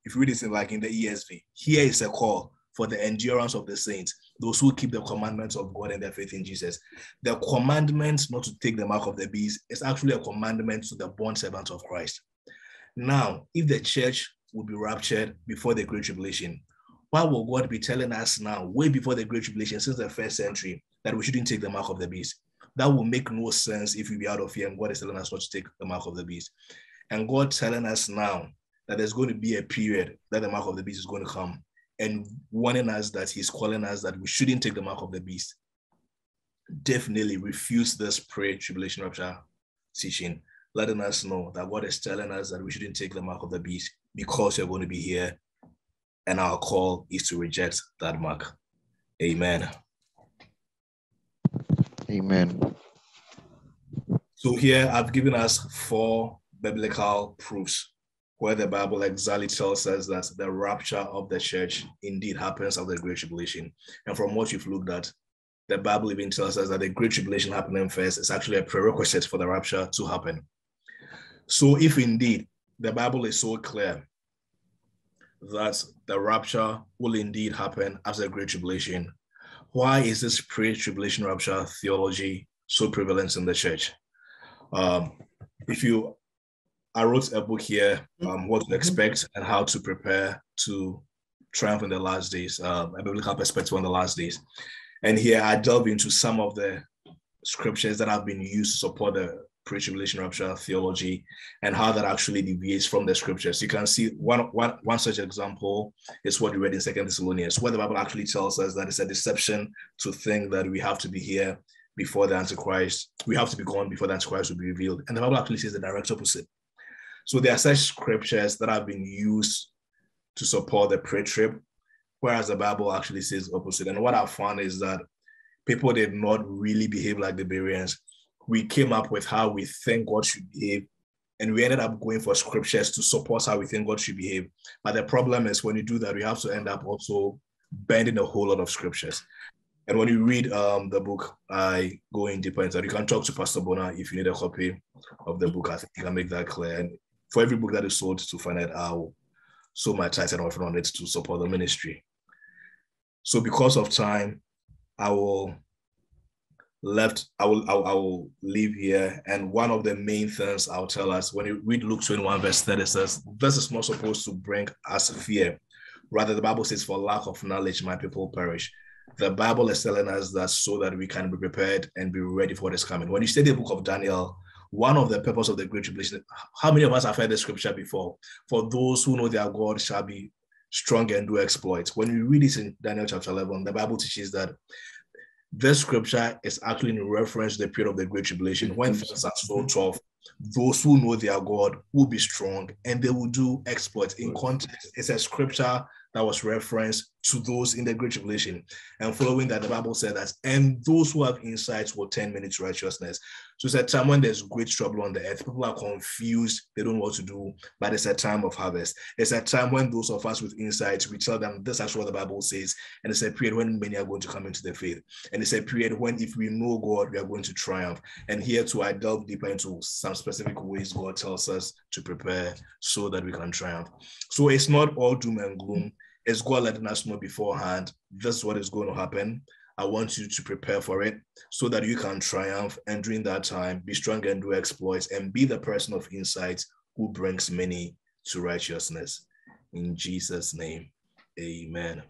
If you read it in like in the ESV, here is a call for the endurance of the saints, those who keep the commandments of God and their faith in Jesus. The commandment not to take the mark of the beast is actually a commandment to the born servants of Christ. Now, if the church will be raptured before the Great Tribulation, why will God be telling us now, way before the Great Tribulation, since the first century, that we shouldn't take the mark of the beast? That will make no sense if we be out of here and God is telling us not to take the mark of the beast. And God telling us now that there's going to be a period that the mark of the beast is going to come and warning us that He's calling us that we shouldn't take the mark of the beast. Definitely refuse this pre tribulation rapture teaching, letting us know that God is telling us that we shouldn't take the mark of the beast because you're going to be here and our call is to reject that mark. Amen. Amen. So here I've given us four biblical proofs where the Bible exactly tells us that the rapture of the church indeed happens after the Great Tribulation. And from what you've looked at, the Bible even tells us that the Great Tribulation happening first is actually a prerequisite for the rapture to happen. So if indeed the Bible is so clear that the rapture will indeed happen after a great tribulation. Why is this pre-tribulation rapture theology so prevalent in the church? Um, if you, I wrote a book here, um, what to expect and how to prepare to triumph in the last days, um, a biblical perspective on the last days. And here I delve into some of the scriptures that have been used to support the pre-tribulation rapture theology and how that actually deviates from the scriptures. You can see one, one, one such example is what we read in Second Thessalonians, where the Bible actually tells us that it's a deception to think that we have to be here before the Antichrist, we have to be gone before the Antichrist will be revealed. And the Bible actually says the direct opposite. So there are such scriptures that have been used to support the pre-trib, whereas the Bible actually says opposite. And what I found is that people did not really behave like the Bereans we came up with how we think God should behave. And we ended up going for scriptures to support how we think God should behave. But the problem is when you do that, we have to end up also bending a whole lot of scriptures. And when you read um, the book, I go in deeper into. You can talk to Pastor Bona if you need a copy of the book. I think you can make that clear. And for every book that is sold to find out how so my tithes and offering on it to support the ministry. So because of time, I will left, I will, I will, I will leave here. And one of the main things I'll tell us when you read Luke 21, verse 30 says, This is not supposed to bring us fear. Rather, the Bible says, For lack of knowledge, my people perish. The Bible is telling us that so that we can be prepared and be ready for what is coming. When you study the book of Daniel, one of the purpose of the great tribulation, how many of us have heard the scripture before? For those who know their God shall be strong and do exploits. When we read this in Daniel chapter 11, the Bible teaches that this scripture is actually in reference to the period of the Great Tribulation when things are so tough. Those who know their God will be strong and they will do exploits. In context, it's a scripture that was referenced to those in the Great Tribulation. And following that, the Bible said that, and those who have insights will turn many to righteousness. So it's a time when there's great trouble on the earth. People are confused, they don't know what to do, but it's a time of harvest. It's a time when those of us with insights, we tell them this is what the Bible says. And it's a period when many are going to come into the faith. And it's a period when if we know God, we are going to triumph. And here too, I delve deeper into some specific ways God tells us to prepare so that we can triumph. So it's not all doom and gloom is God letting us know beforehand this is what is going to happen. I want you to prepare for it so that you can triumph and during that time be strong and do exploits and be the person of insight who brings many to righteousness. In Jesus' name, amen.